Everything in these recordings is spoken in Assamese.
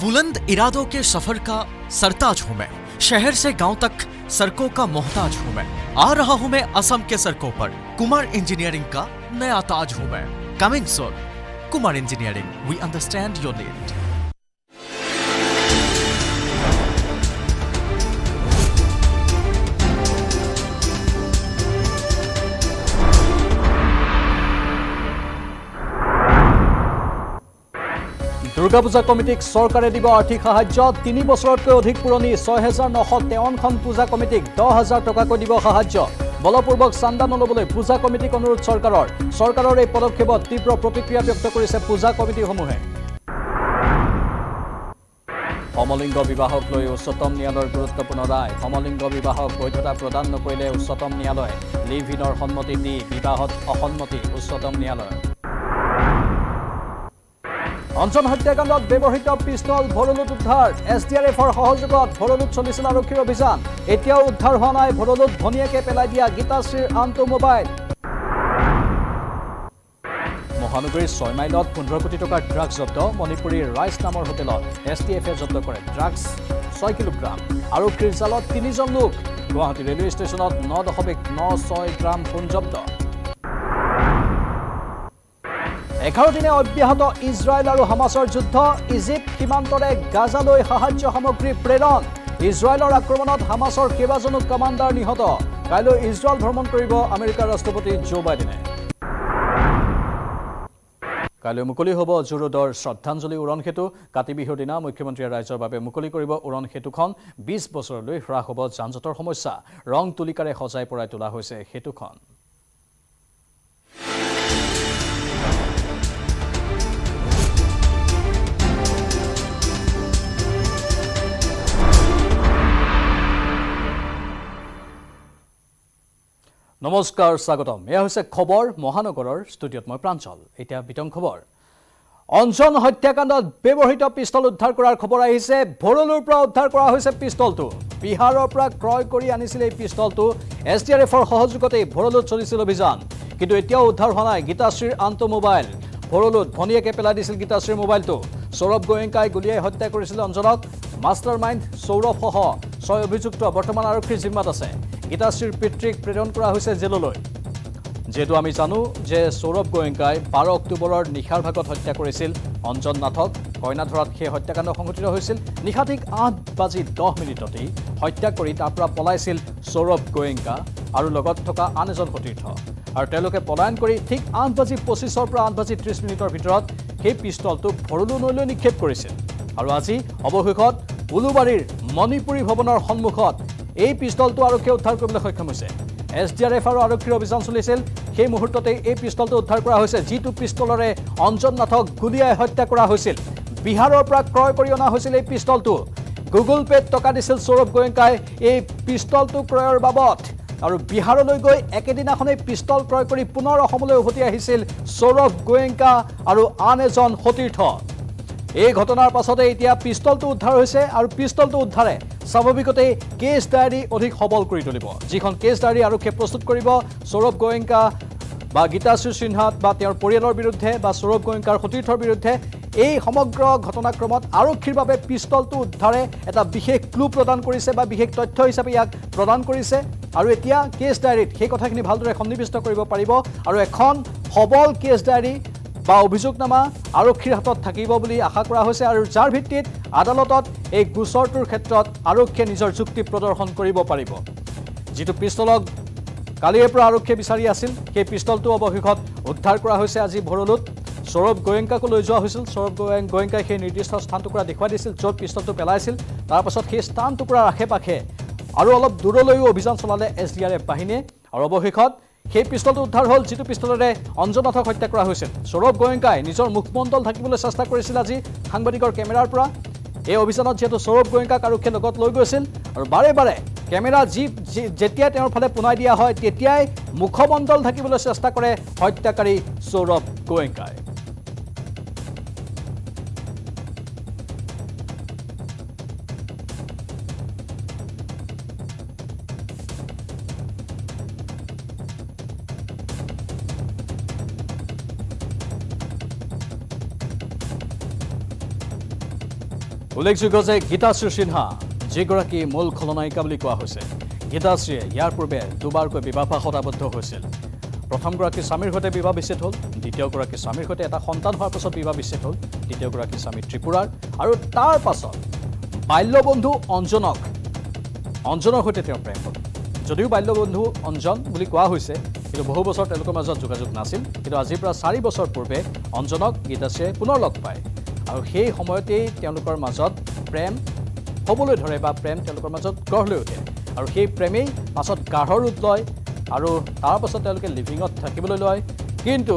बुलंद इरादों के सफ़र का सरताज हूँ मैं। शहर से गाँव तक सड़कों का मोहताज हूँ मैं। आ रहा हूँ मैं असम के सड़कों पर। कुमार इंजीनियरिंग का नया ताज हूँ मैं। Coming soon Kumar engineering we understand your need Durga Puja কমিটিক চৰকাৰে দিব আৰ্থিক সাহায্য। তিনি বছৰতকৈ অধিক পুৰণি ছয় হেজাৰ নশ তেৱন্নখন পূজা কমিটিক দহ হাজাৰ টকাকৈ দিব সাহায্য। বলপূৰ্বক চান্দা নল'বলৈ পূজা কমিটিক অনুৰোধ চৰকাৰৰ। চৰকাৰৰ এই পদক্ষেপত তীব্ৰ প্ৰতিক্ৰিয়া ব্যক্ত কৰিছে পূজা কমিটিসমূহে। সমলিংগ বিবাহক লৈ উচ্চতম ন্যায়ালয়ৰ গুৰুত্বপূৰ্ণ ৰায়। সমলিংগ বিবাহক বৈধতা প্ৰদান নকৰিলে উচ্চতম ন্যায়ালয়ে লিভ ইনৰ সন্মতি দি বিবাহত অসন্মতি উচ্চতম ন্যায়ালয়ৰ। অঞ্চল হত্যাকাণ্ডত ব্যৱহৃত পিষ্টল ভৰলুত উদ্ধাৰ। এছ ডি আৰ এফৰ সহযোগত ভৰলুত চলিছিল আৰক্ষীৰ অভিযান। এতিয়াও উদ্ধাৰ হোৱা নাই। ভৰলুত ভনীয়েকে পেলাই দিয়া গীতাশ্ৰীৰ আনটো মোবাইল। মহানগৰীৰ ছয় মাইলত পোন্ধৰ কোটি টকাৰ ড্ৰাগছ জব্দ। মণিপুৰীৰ ৰাইচ নামৰ হোটেলত এছ টি এফে জব্দ কৰে ড্ৰাগছ। ছয় কিলোগ্ৰাম। আৰক্ষীৰ জালত তিনিজন লোক। গুৱাহাটী ৰেলৱে ষ্টেচনত ন দশমিক ন ছয় গ্ৰাম সোণ জব্দ। এঘাৰ দিনে অব্যাহত ইজৰাইল আৰু হামাছৰ যুদ্ধ ইজিপ্ত সীমান্তৰে গাজালৈ সাহায্য সামগ্ৰী প্ৰেৰণ। ইজৰাইলৰ আক্ৰমণত হামাছৰ কেইবাজনো কামাণ্ডাৰ নিহত। কাইলৈ ইজৰাইল ভ্ৰমণ কৰিব আমেৰিকাৰ ৰাষ্ট্ৰপতি জো বাইডেনে। কাইলৈ মুকলি হ'ব জুৰুদৰ শ্ৰদ্ধাঞ্জলি উৰণ সেতু। কাতি বিহুৰ দিনা মুখ্যমন্ত্ৰীয়ে ৰাইজৰ বাবে মুকলি কৰিব উৰণ সেতুখন। বিছ বছৰলৈ হ্ৰাস হ'ব যান জঁটৰ সমস্যা। ৰং তুলিকাৰে সজাই পৰাই তোলা হৈছে সেতুখন। নমস্কাৰ স্বাগতম। এয়া হৈছে খবৰ মহানগৰৰ ষ্টুডিঅ'ত। মই প্ৰাঞ্চল। এতিয়া বিতং খবৰ। অঞ্জন হত্যাকাণ্ডত ব্যৱহৃত পিষ্টল উদ্ধাৰ কৰাৰ খবৰ আহিছে। ভৰলুৰ পৰা উদ্ধাৰ কৰা হৈছে পিষ্টলটো। বিহাৰৰ পৰা ক্ৰয় কৰি আনিছিল এই পিষ্টলটো। এছ ডি আৰ এফৰ সহযোগতেই ভৰলুত চলিছিল অভিযান। কিন্তু এতিয়াও উদ্ধাৰ হোৱা নাই। গীতাশ্ৰীৰ আনটো মোবাইল। ভৰলুত ভনীয়েকে পেলাই দিছিল গীতাশ্ৰীৰ মোবাইলটো। সৌৰভ গোৱেংকাই গুলীয়াই হত্যা কৰিছিল অঞ্জনক মাষ্টাৰ মাইণ্ড সৌৰভসহ ছয় অভিযুক্ত। বৰ্তমান আৰক্ষীৰ জিম্মাত আছে। গীতাশ্ৰীৰ পিতৃক প্ৰেৰণ কৰা হৈছে জেললৈ। যিহেতু আমি জানো যে সৌৰভ গোৱেংকাই বাৰ অক্টোবৰৰ নিশাৰ ভাগত হত্যা কৰিছিল অঞ্জন নাথক কইনাধৰাত সেই হত্যাকাণ্ড সংঘটিত হৈছিল নিশা ঠিক আঠ বাজি দহ মিনিটতেই হত্যা কৰি তাৰ পৰা পলাইছিল সৌৰভ গোৱেংকা আৰু লগত থকা আন এজন সতীৰ্থ। আৰু তেওঁলোকে পলায়ন কৰি ঠিক আঠ বাজি পঁচিছৰ পৰা আঠ বাজি ত্ৰিছ মিনিটৰ ভিতৰত সেই পিষ্টলটো ভৰলু নৈলৈ নিক্ষেপ কৰিছিল। আৰু আজি অৱশেষত উলুবাৰীৰ মণিপুৰী ভৱনৰ সন্মুখত এই পিষ্টলটো আৰক্ষীয়ে উদ্ধাৰ কৰিবলৈ সক্ষম হৈছে। এছ ডি আৰ এফ আৰু আৰক্ষীৰ অভিযান চলিছিল। সেই মুহূৰ্ততে এই পিষ্টলটো উদ্ধাৰ কৰা হৈছে যিটো পিষ্টলৰে অঞ্জন নাথক গুলীয়াই হত্যা কৰা হৈছিল। বিহাৰৰ পৰা ক্ৰয় কৰি অনা হৈছিল এই পিষ্টলটো। গুগল পে'ত টকা দিছিল সৌৰভ গোৱেংকাই এই পিষ্টলটো ক্ৰয়ৰ বাবদ। আৰু বিহাৰলৈ গৈ একেদিনাখনেই পিষ্টল ক্ৰয় কৰি পুনৰ অসমলৈ উভতি আহিছিল সৌৰভ গোৱেংকা আৰু আন এজন সতীৰ্থ। এই ঘটনাৰ পাছতে এতিয়া পিষ্টলটো উদ্ধাৰ হৈছে আৰু পিষ্টলটো উদ্ধাৰে স্বাভাৱিকতেই কেছ ডায়েৰী অধিক সবল কৰি তুলিব। যিখন কেছ ডায়েৰী আৰক্ষীয়ে প্ৰস্তুত কৰিব সৌৰভ গোৱেংকা বা গীতাশ্ৰী সিনহাত বা তেওঁৰ পৰিয়ালৰ বিৰুদ্ধে বা সৌৰভ গোৱেংকাৰ সতীৰ্থৰ বিৰুদ্ধে এই সমগ্ৰ ঘটনাক্ৰমত আৰক্ষীৰ বাবে পিষ্টলটো উদ্ধাৰে এটা বিশেষ ক্লু প্ৰদান কৰিছে বা বিশেষ তথ্য হিচাপে ইয়াক প্ৰদান কৰিছে। আৰু এতিয়া কেছ ডায়েৰীত সেই কথাখিনি ভালদৰে সন্নিৱিষ্ট কৰিব পাৰিব। আৰু এখন সবল কেছ ডায়েৰী বা অভিযোগনামা আৰক্ষীৰ হাতত থাকিব বুলি আশা কৰা হৈছে আৰু যাৰ ভিত্তিত আদালতত এই গোচৰটোৰ ক্ষেত্ৰত আৰক্ষীয়ে নিজৰ যুক্তি প্ৰদৰ্শন কৰিব পাৰিব। যিটো পিষ্টলক কালিৰে পৰা আৰক্ষীয়ে বিচাৰি আছিল সেই পিষ্টলটো অৱশেষত উদ্ধাৰ কৰা হৈছে আজি ভৰলুত। সৌৰভ গোৱেংকাকো লৈ যোৱা হৈছিল। সৌৰভ গোৱেং গোৱেংকাই সেই নিৰ্দিষ্ট স্থান টুকুৰা দেখুৱাই দিছিল য'ত পিষ্টলটো পেলাইছিল। তাৰপাছত সেই স্থান টুকুৰাৰ আশে পাশে আৰু অলপ দূৰলৈও অভিযান চলালে এছ ডি আৰ এফ বাহিনীয়ে। আৰু অৱশেষত সেই পিষ্টলটো উদ্ধাৰ হ'ল যিটো পিষ্টলেৰে অঞ্জনাথক হত্যা কৰা হৈছিল। সৌৰভ গোৱেংকাই নিজৰ মুখমণ্ডল ঢাকিবলৈ চেষ্টা কৰিছিল আজি সাংবাদিকৰ কেমেৰাৰ পৰা। এই অভিযানত যিহেতু সৌৰভ গোৱেংকাক আৰক্ষীয়ে লগত লৈ গৈছিল আৰু বাৰে বাৰে কেমেৰা যি যেতিয়াই তেওঁৰ ফালে পোনাই দিয়া হয় তেতিয়াই মুখমণ্ডল ঢাকিবলৈ চেষ্টা কৰে হত্যাকাৰী সৌৰভ গোৱেংকাই উল্লেখযোগ্য যে গীতাশ্ৰী সিনহা যিগৰাকী মূল খলনায়িকা বুলি কোৱা হৈছে গীতাশ্ৰীয়ে ইয়াৰ পূৰ্বে দুবাৰকৈ বিবাহপাশত আবদ্ধ হৈছিল। প্ৰথমগৰাকী স্বামীৰ সৈতে বিবাহ বিচ্ছেদ হ'ল দ্বিতীয়গৰাকী স্বামীৰ সৈতে এটা সন্তান হোৱাৰ পাছত বিবাহ বিচ্ছেদ হ'ল তৃতীয়গৰাকী স্বামী ত্ৰিপুৰাৰ আৰু তাৰ পাছত বাল্যবন্ধু অঞ্জনক অঞ্জনৰ সৈতে তেওঁৰ প্ৰেম হ'ল। যদিও বাল্যবন্ধু অঞ্জন বুলি কোৱা হৈছে কিন্তু বহু বছৰ তেওঁলোকৰ মাজত যোগাযোগ নাছিল। কিন্তু আজিৰ পৰা চাৰি বছৰ পূৰ্বে অঞ্জনক গীতাশ্ৰীয়ে পুনৰ লগ পায়। আৰু সেই সময়তেই তেওঁলোকৰ মাজত প্ৰেম হ'বলৈ ধৰে বা প্ৰেম তেওঁলোকৰ মাজত গঢ় লৈ উঠে। আৰু সেই প্ৰেমেই পাছত গাঢ় ৰূপ লয় আৰু তাৰ পাছত তেওঁলোকে লিভিঙত থাকিবলৈ লয়। কিন্তু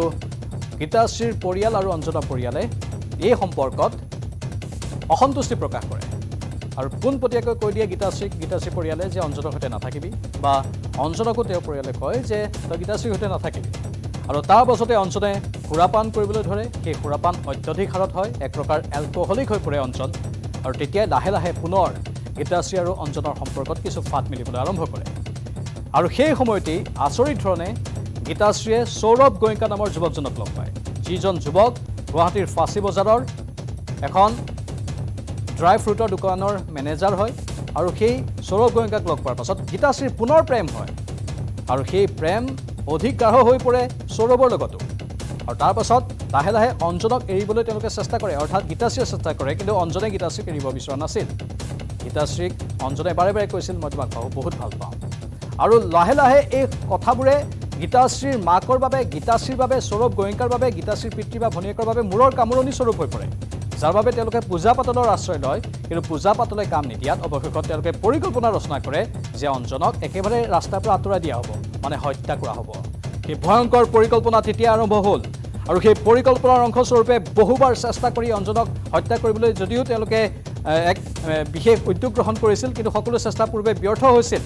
গীতাশ্ৰীৰ পৰিয়াল আৰু অঞ্জনা পৰিয়ালে এই সম্পৰ্কত অসন্তুষ্টি প্ৰকাশ কৰে। আৰু পোনপটীয়াকৈ কৈ দিয়ে গীতাশ্ৰীক গীতাশ্ৰী পৰিয়ালে যে অঞ্জনৰ সৈতে নাথাকিবি বা অঞ্জনকো তেওঁৰ পৰিয়ালে কয় যে তই গীতাশ্ৰীৰ সৈতে নাথাকিবি। আৰু তাৰ পাছতে অঞ্জনে সুৰাপান কৰিবলৈ ধৰে সেই সুৰাপান অত্যধিক হাৰত হয় এক প্ৰকাৰ এলকহলিক হৈ পৰে অঞ্জন আৰু তেতিয়াই লাহে লাহে পুনৰ গীতাশ্ৰী আৰু অঞ্জনৰ সম্পৰ্কত কিছু ফাট মেলিবলৈ আৰম্ভ কৰে। আৰু সেই সময়তেই আচৰিত ধৰণে গীতাশ্ৰীয়ে সৌৰভ গোৱেংকা নামৰ যুৱকজনক লগ পায়। যিজন যুৱক গুৱাহাটীৰ ফাঁচী বজাৰৰ এখন ড্ৰাই ফ্ৰুটৰ দোকানৰ মেনেজাৰ হয় আৰু সেই সৌৰভ গোৱেংকাক লগ পোৱাৰ পাছত গীতাশ্ৰীৰ পুনৰ প্ৰেম হয়। আৰু সেই প্ৰেম অধিক গাঢ় হৈ পৰে সৌৰভৰ লগতো। আৰু তাৰ পাছত লাহে লাহে অঞ্জনক এৰিবলৈ তেওঁলোকে চেষ্টা কৰে। অৰ্থাৎ গীতাশ্ৰীয়ে চেষ্টা কৰে কিন্তু অঞ্জনে গীতাশ্ৰীক এৰিব বিচৰা নাছিল। গীতাশ্ৰীক অঞ্জনে বাৰে বাৰে কৈছিল মই তোমাক বহু- বহুত ভাল পাওঁ। আৰু লাহে লাহে এই কথাবোৰে গীতাশ্ৰীৰ মাকৰ বাবে গীতাশ্ৰীৰ বাবে সৌৰভ গোৱেংকাৰ বাবে গীতাশ্ৰীৰ পিতৃ বা ভনীয়েকৰ বাবে মূৰৰ কামোৰণি স্বৰূপ হৈ পৰে। যাৰ বাবে তেওঁলোকে পূজা পাতলৰ আশ্ৰয় লয় কিন্তু পূজা পাতলে কাম নিদিয়াত অৱশেষত তেওঁলোকে পৰিকল্পনা ৰচনা কৰে যে অঞ্জনক একেবাৰে ৰাস্তাৰ পৰা আঁতৰাই দিয়া হ'ব। মানে হত্যা কৰা হ'ব। সেই ভয়ংকৰ পৰিকল্পনা তেতিয়া আৰম্ভ হ'ল আৰু সেই পৰিকল্পনাৰ অংশস্বৰূপে বহুবাৰ চেষ্টা কৰি অঞ্জনক হত্যা কৰিবলৈ যদিও তেওঁলোকে এক বিশেষ উদ্যোগ গ্ৰহণ কৰিছিল কিন্তু সকলো চেষ্টা পূৰ্বে ব্যৰ্থ হৈছিল।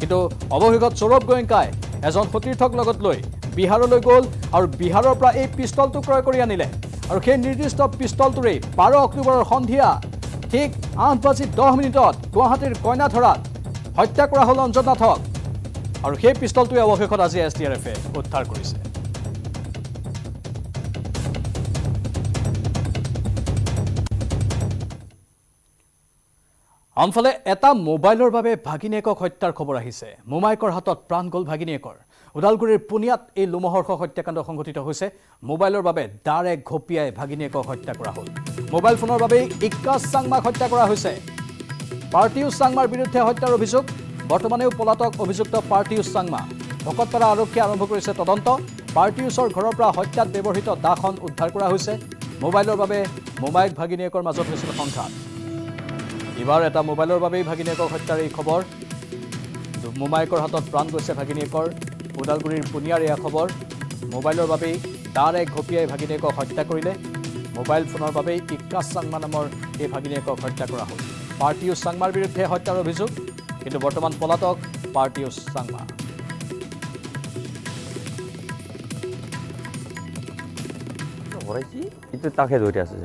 কিন্তু অৱশেষত সৌৰভ গোৱেংকাই এজন সতীৰ্থক লগত লৈ বিহাৰলৈ গ'ল আৰু বিহাৰৰ পৰা এই পিষ্টলটো ক্ৰয় কৰি আনিলে। আৰু সেই নিৰ্দিষ্ট পিষ্টলটোৰেই বাৰ অক্টোবৰৰ সন্ধিয়া ঠিক আঠ বাজি দহ মিনিটত গুৱাহাটীৰ কইনাধৰাত হত্যা কৰা হ'ল অঞ্জন নাথক আৰু সেই পিষ্টলটোৱে অৱশেষত আজি এছ ডি আৰ এফে উদ্ধাৰ কৰিছে। আনফালে এটা মোবাইলৰ বাবে ভাগিনীয়েকক হত্যাৰ খবৰ আহিছে। মোমায়েকৰ হাতত প্ৰাণ গ'ল ভাগিনীয়েকৰ ওদালগুৰিৰ পুনিয়াত এই লোমহৰ্ষ হত্যাকাণ্ড সংঘটিত হৈছে। মোবাইলৰ বাবে দাৰে ঘপিয়াই ভাগিনীয়েকক হত্যা কৰা হ'ল। মোবাইল ফোনৰ বাবেই ইক্কাছ চাংমাক হত্যা কৰা হৈছে। পাৰ্টিউছ চাংমাৰ বিৰুদ্ধে হত্যাৰ অভিযোগ। বৰ্তমানেও পলাতক অভিযুক্ত পাৰ্টিউছ চাংমা। ভকতপাৰা আৰক্ষীয়ে আৰম্ভ কৰিছে তদন্ত। পাৰ্টিউছৰ ঘৰৰ পৰা হত্যাত ব্যৱহৃত দাখন উদ্ধাৰ কৰা হৈছে। মোবাইলৰ বাবে মোমায়েক ভাগিনীয়েকৰ মাজত হৈছিল সংঘাত। এইবাৰ এটা মোবাইলৰ বাবেই ভাগিনীয়েকক হত্যাৰ এই খবৰ। মোমায়েকৰ হাতত প্ৰাণ গৈছে ভাগিনীয়েকৰ। ওদালগুৰিৰ পুনিয়াৰ এয়া খবৰ। মোবাইলৰ বাবেই দাৰে ঘপিয়াই ভাগিনীয়েকক হত্যা কৰিলে। মোবাইল ফোনৰ বাবেই ইক্কাছ চাংমা নামৰ এই ভাগিনীয়েকক হত্যা কৰা হ'ল। পাৰ্টিউছ চাংমাৰ বিৰুদ্ধে হত্যাৰ অভিযোগ। কিন্তু বৰ্তমান পলাতক পাৰ্টিউছ চাংমা। ভৰাইছি। এইটো তাকে ধৰি আছে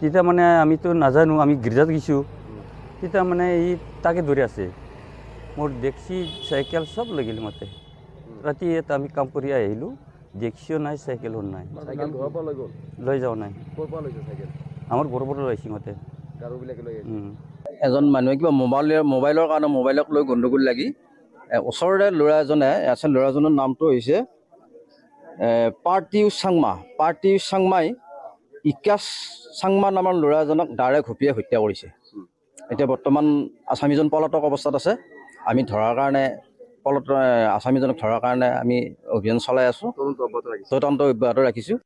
তেতিয়া মানে আমিতো নাজানো আমি গীৰ্জাত গৈছোঁ। তেতিয়া মানে ই তাকে ধৰি আছে। মোৰ দেখছি চাইকেল চব লাগিল মতে। ৰাতি ইয়াত আমি কাম কৰি আহিলোঁ। দেখছিও নাই চাইকেলো নাই লৈ যাওঁ নাই। আমাৰ ঘৰৰ পৰা লৈছি মতে। লৈ আহিছে। এজন মানুহে কিবা মোবাইলৰ মোবাইলৰ কাৰণে মোবাইলক লৈ গণ্ডগোল লাগি ওচৰৰে ল'ৰা এজনে আছে ল'ৰাজনৰ নামটো হৈছে পাৰ্টিউ চাংমা পাৰ্টিউ চাংমাই ইকাছ চাংমা নামৰ ল'ৰা এজনক দাৰে ঘপিয়াই হত্যা কৰিছে। এতিয়া বৰ্তমান আছামীজন পলাতক অৱস্থাত আছে। আমি ধৰাৰ কাৰণে পলত আছামীজনক ধৰাৰ কাৰণে আমি অভিযান চলাই আছোঁ। তদন্ত অব্যাহত ৰাখিছে তদন্ত অব্যাহত ৰাখিছোঁ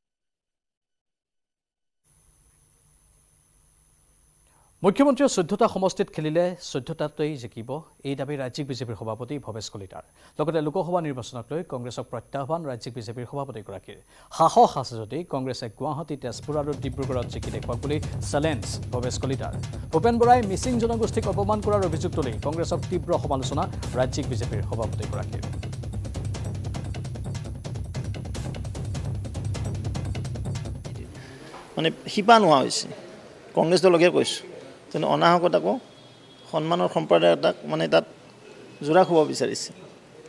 মুখ্যমন্ত্ৰীয়ে চৈধ্যটা সমষ্টিত খেলিলে চৈধ্যটাতেই জিকিব। এই দাবী ৰাজ্যিক বিজেপিৰ সভাপতি ভৱেশ কলিতাৰ। লগতে লোকসভা নিৰ্বাচনক লৈ কংগ্ৰেছক প্ৰত্যাহ্বান ৰাজ্যিক বিজেপিৰ সভাপতিগৰাকীৰ। সাহস আছে যদি কংগ্ৰেছে গুৱাহাটী তেজপুৰ আৰু ডিব্ৰুগড়ত জিকি দেখুৱাওক বুলি চেলেঞ্জ ভৱেশ কলিতাৰ। ভূপেন বৰাই মিচিং জনগোষ্ঠীক অপমান কৰাৰ অভিযোগ তুলি কংগ্ৰেছক তীব্ৰ সমালোচনা ৰাজ্যিক বিজেপিৰ সভাপতিগৰাকীৰ। মানে শিপা নোহোৱা হৈছে। কংগ্ৰেছ দলকে কৈছোঁ। কিন্তু অনাহকত আকৌ সন্মানৰ সম্প্ৰদায় এটাক মানে তাত জোৰা খুৱাব বিচাৰিছে।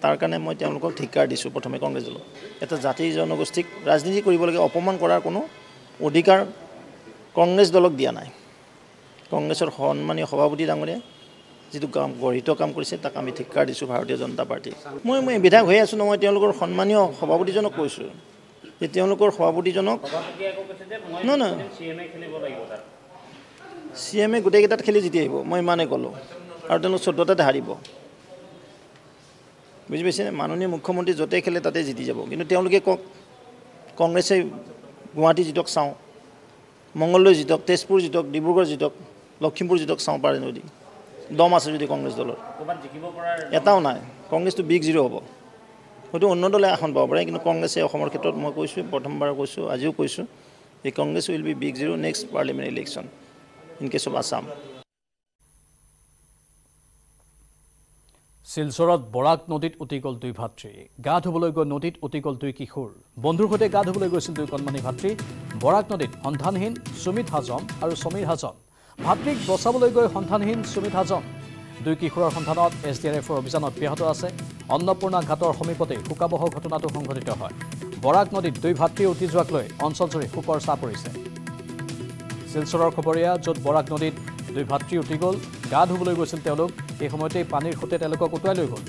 তাৰ কাৰণে মই তেওঁলোকক ধিক্কাৰ দিছোঁ প্ৰথমে কংগ্ৰেছ দলক এটা জাতি জনগোষ্ঠীক ৰাজনীতি কৰিবলগীয়া অপমান কৰাৰ কোনো অধিকাৰ কংগ্ৰেছ দলক দিয়া নাই। কংগ্ৰেছৰ সন্মানীয় সভাপতি ডাঙৰীয়া যিটো কাম গঢ়িত কাম কৰিছে তাক আমি ধিক্কাৰ দিছোঁ ভাৰতীয় জনতা পাৰ্টী মই মই বিধায়ক হৈ আছোঁ ন মই তেওঁলোকৰ সন্মানীয় সভাপতিজনক কৈছোঁ। যে তেওঁলোকৰ সভাপতিজনক নহয় নহয় চি এম গোটেইকেইটাত খেলি জিতি আহিব। মই ইমানেই ক'লোঁ। আৰু তেওঁলোক চৈধ্যতাতে হাৰিব। বুজি পাইছেনে? মাননীয় মুখ্যমন্ত্ৰী য'তেই খেলে তাতে জিতি যাব। কিন্তু তেওঁলোকে কওক কংগ্ৰেছে গুৱাহাটী জিতক চাওঁ মংগলদৈ জিতক তেজপুৰ জিতক ডিব্ৰুগড় জিতক লখিমপুৰ জিতক চাওঁ পাৰে নদী দম আছে যদি কংগ্ৰেছ দলৰ। এটাও নাই। কংগ্ৰেছটো বিগ জিৰ' হ'ব। হয়তো অন্য দলে আসন পাব পাৰে কিন্তু কংগ্ৰেছে অসমৰ ক্ষেত্ৰত মই কৈছোঁ প্ৰথমবাৰ কৈছোঁ আজিও কৈছোঁ যে Congress will be big zero' next parliament election. In case of Assam শিলচৰত বৰাক নদীত উটি গ'ল দুই ভাতৃ। গা ধুবলৈ গৈ নদীত উটি গ'ল দুই কিশোৰ। বন্ধুৰ সৈতে গা ধুবলৈ গৈছিল দুই কণমানি ভাতৃ। বৰাক নদীত সন্ধানহীন সুমিত হাজম আৰু সমীৰ হাজম। ভাতৃক বচাবলৈ গৈ সন্ধানহীন সুমিত হাজম। দুই কিশোৰৰ সন্ধানত এছ ডি আৰ এফৰ অভিযান অব্যাহত আছে। অন্নপূৰ্ণা ঘাটৰ সমীপতে শোকাবহ ঘটনাটো সংঘটিত হয়। বৰাক নদীত দুই ভাতৃ উটি যোৱাক লৈ অঞ্চলজুৰি শোকৰ চাহ পৰিছে। শিলচৰৰ খবৰীয়া য'ত বৰাক নদীত দুই ভাতৃ উটি গ'ল গা ধুবলৈ গৈছিল তেওঁলোক। সেই সময়তেই পানীৰ সৈতে তেওঁলোকক উটুৱাই লৈ গ'ল।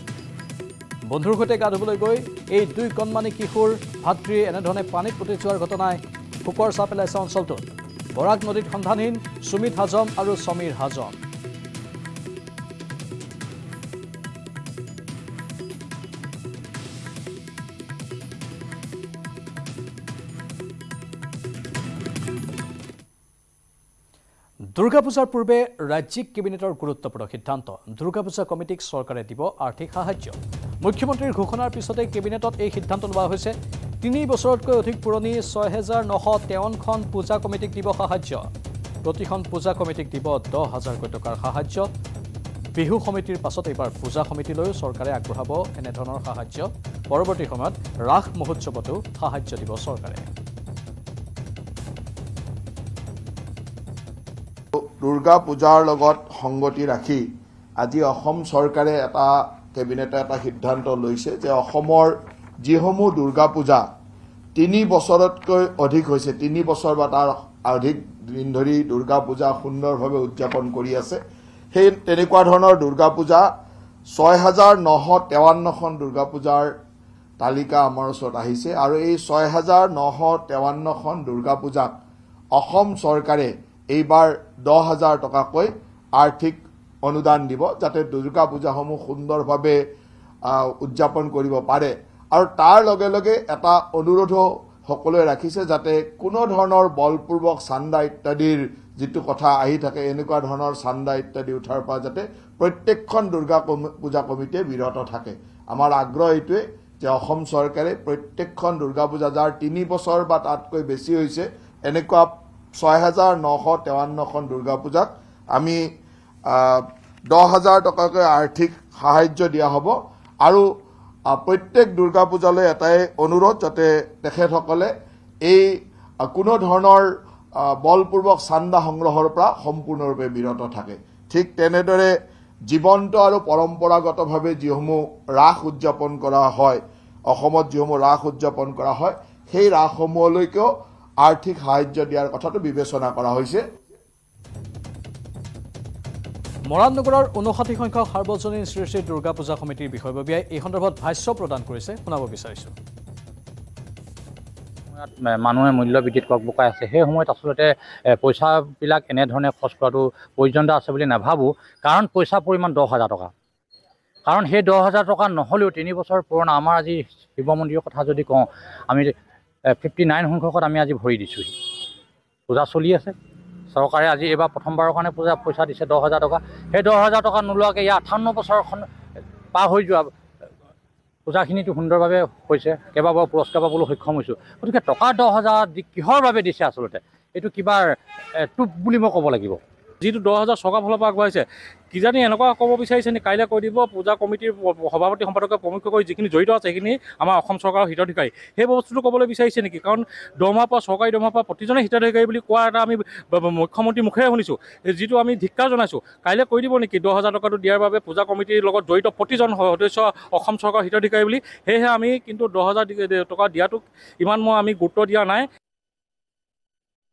বন্ধুৰ সৈতে গা ধুবলৈ গৈ এই দুই কণমানি কিশোৰ ভাতৃয়ে এনেধৰণে পানীত উটি যোৱাৰ ঘটনাই শোকৰ চাহ পেলাইছে অঞ্চলটোত। বৰাক নদীত সন্ধানহীন সুমিত হাজম আৰু সমীৰ হাজম। দুৰ্গা পূজাৰ পূৰ্বে ৰাজ্যিক কেবিনেটৰ গুৰুত্বপূৰ্ণ সিদ্ধান্ত। দুৰ্গা পূজা কমিটিক চৰকাৰে দিব আৰ্থিক সাহায্য। মুখ্যমন্ত্ৰীৰ ঘোষণাৰ পিছতে কেবিনেটত এই সিদ্ধান্ত লোৱা হৈছে। তিনি বছৰতকৈ অধিক পুৰণি ছয় হেজাৰ নশ তেৱন্নখন পূজা কমিটিক দিব সাহায্য। প্ৰতিখন পূজা কমিটিক দিব দহ হাজাৰকৈ টকাৰ সাহায্য। বিহু সমিতিৰ পাছত এইবাৰ পূজা সমিতিলৈও চৰকাৰে আগবঢ়াব এনেধৰণৰ সাহায্য। পৰৱৰ্তী সময়ত ৰাস মহোৎসৱতো সাহায্য দিব চৰকাৰে। দুৰ্গা পূজাৰ লগত সংগতি ৰাখি আজি অসম চৰকাৰে এটা কেবিনেটে এটা সিদ্ধান্ত লৈছে যে অসমৰ যিসমূহ দুৰ্গা পূজা তিনি বছৰতকৈ অধিক হৈছে তিনি বছৰ বা তাৰ অধিক দিন ধৰি দুৰ্গা পূজা সুন্দৰভাৱে উদযাপন কৰি আছে সেই তেনেকুৱা ধৰণৰ দুৰ্গা পূজা ছয় হাজাৰ নশ তেৱন্নখন দুৰ্গা পূজাৰ তালিকা আমাৰ ওচৰত আহিছে আৰু এই ছয় হাজাৰ নশ তেৱন্নখন দুৰ্গা পূজাক অসম চৰকাৰে এইবাৰ দহ হাজাৰ টকাকৈ আৰ্থিক অনুদান দিব যাতে দুৰ্গা পূজাসমূহ সুন্দৰভাৱে উদযাপন কৰিব পাৰে। আৰু তাৰ লগে লগে এটা অনুৰোধো সকলোৱে ৰাখিছে যাতে কোনো ধৰণৰ বলপূৰ্বক চান্দা ইত্যাদিৰ যিটো কথা আহি থাকে এনেকুৱা ধৰণৰ চান্দা ইত্যাদি উঠাৰ পৰা যাতে প্ৰত্যেকখন দুৰ্গা পূজা কমিটিয়ে বিৰত থাকে। আমাৰ আগ্ৰহ এইটোৱে যে অসম চৰকাৰে প্ৰত্যেকখন দুৰ্গা পূজা যাৰ তিনি বছৰ বা তাতকৈ বেছি হৈছে এনেকুৱা ছয় হাজাৰ নশ তেৱন্নখন দুৰ্গা পূজাক আমি দহ হাজাৰ টকাকৈ আৰ্থিক সাহাৰ্য দিয়া হ'ব। আৰু প্ৰত্যেক দুৰ্গা পূজালৈ এটাই অনুৰোধ যাতে তেখেতসকলে এই কোনো ধৰণৰ বলপূৰ্বক চান্দা সংগ্ৰহৰ পৰা সম্পূৰ্ণৰূপে বিৰত থাকে। ঠিক তেনেদৰে জীৱন্ত আৰু পৰম্পৰাগতভাৱে যিসমূহ ৰাস উদযাপন কৰা হয় অসমত যিসমূহ ৰাস উদযাপন কৰা হয় সেই ৰাসসমূহলৈকেও আৰ্থিক সাহাৰ্য দিয়াৰ কথাটো বিবেচনা কৰা হৈছে। মৰাণ নগৰৰ ঊনষাঠি সংখ্যক সাৰ্বজনীন শ্ৰী শ্ৰী দুৰ্গা পূজা সমিতিৰ বিষয়ববীয়াই এই সন্দৰ্ভত ভাষ্য প্ৰদান কৰিছে শুনাব বিচাৰিছোঁ। মানুহে মূল্য বৃদ্ধিত ককবকাই আছে। সেই সময়ত আচলতে পইচাবিলাক এনেধৰণে খৰচ কৰাটো প্ৰয়োজনীয়তা আছে বুলি নাভাবোঁ। কাৰণ পইচাৰ পৰিমাণ দহ হাজাৰ টকা। কাৰণ সেই দহ হাজাৰ টকা নহ'লেও তিনি বছৰ পুৰণা আমাৰ আজি শিৱ মন্দিৰৰ কথা যদি কওঁ আমি ফিফটি নাইন সংখ্যকত আমি আজি ভৰি দিছোঁহি। পূজা চলি আছে। চৰকাৰে আজি এইবাৰ প্ৰথমবাৰৰ কাৰণে পূজা পইচা দিছে দহ হাজাৰ টকা। সেই দহ হাজাৰ টকা নোলোৱাকৈ ইয়াৰ আঠাৱন্ন বছৰখন পাৰ হৈ যোৱা পূজাখিনিতো সুন্দৰভাৱে হৈছে। কেইবাবাৰো পুৰস্কাৰ পাবলৈ সক্ষম হৈছোঁ। গতিকে টকা দহ হাজাৰ দি কিহৰ বাবে দিছে আচলতে? এইটো কিবা টোপ বুলি মই ক'ব লাগিব। যিটো দহ হাজাৰ চৰকাৰ ফালৰ পৰা আগবঢ়াইছে কিজানি এনেকুৱা ক'ব বিচাৰিছে নি? কাইলৈ কৈ দিব পূজা কমিটিৰ সভাপতি সম্পাদকে প্ৰমুখ্য কৰি যিখিনি জড়িত আছে সেইখিনি আমাৰ অসম চৰকাৰৰ হিতাধিকাৰী। সেই বস্তুটো ক'বলৈ বিচাৰিছে নেকি? কাৰণ দৰমহা পোৱা চৰকাৰী দৰমহা পোৱা প্ৰতিজনে হিতাধিকাৰী বুলি কোৱা এটা আমি মুখ্যমন্ত্ৰীৰ মুখেৰে শুনিছোঁ যিটো আমি ধিক্কাৰ জনাইছোঁ। কাইলৈ কৈ দিব নেকি? দহ হাজাৰ টকাটো দিয়াৰ বাবে পূজা কমিটিৰ লগত জড়িত প্ৰতিজন সদস্য অসম চৰকাৰৰ হিতাধিকাৰী বুলি। সেয়েহে আমি কিন্তু দহ হাজাৰ টকা দিয়াটোক ইমান মই আমি গুৰুত্ব দিয়া নাই।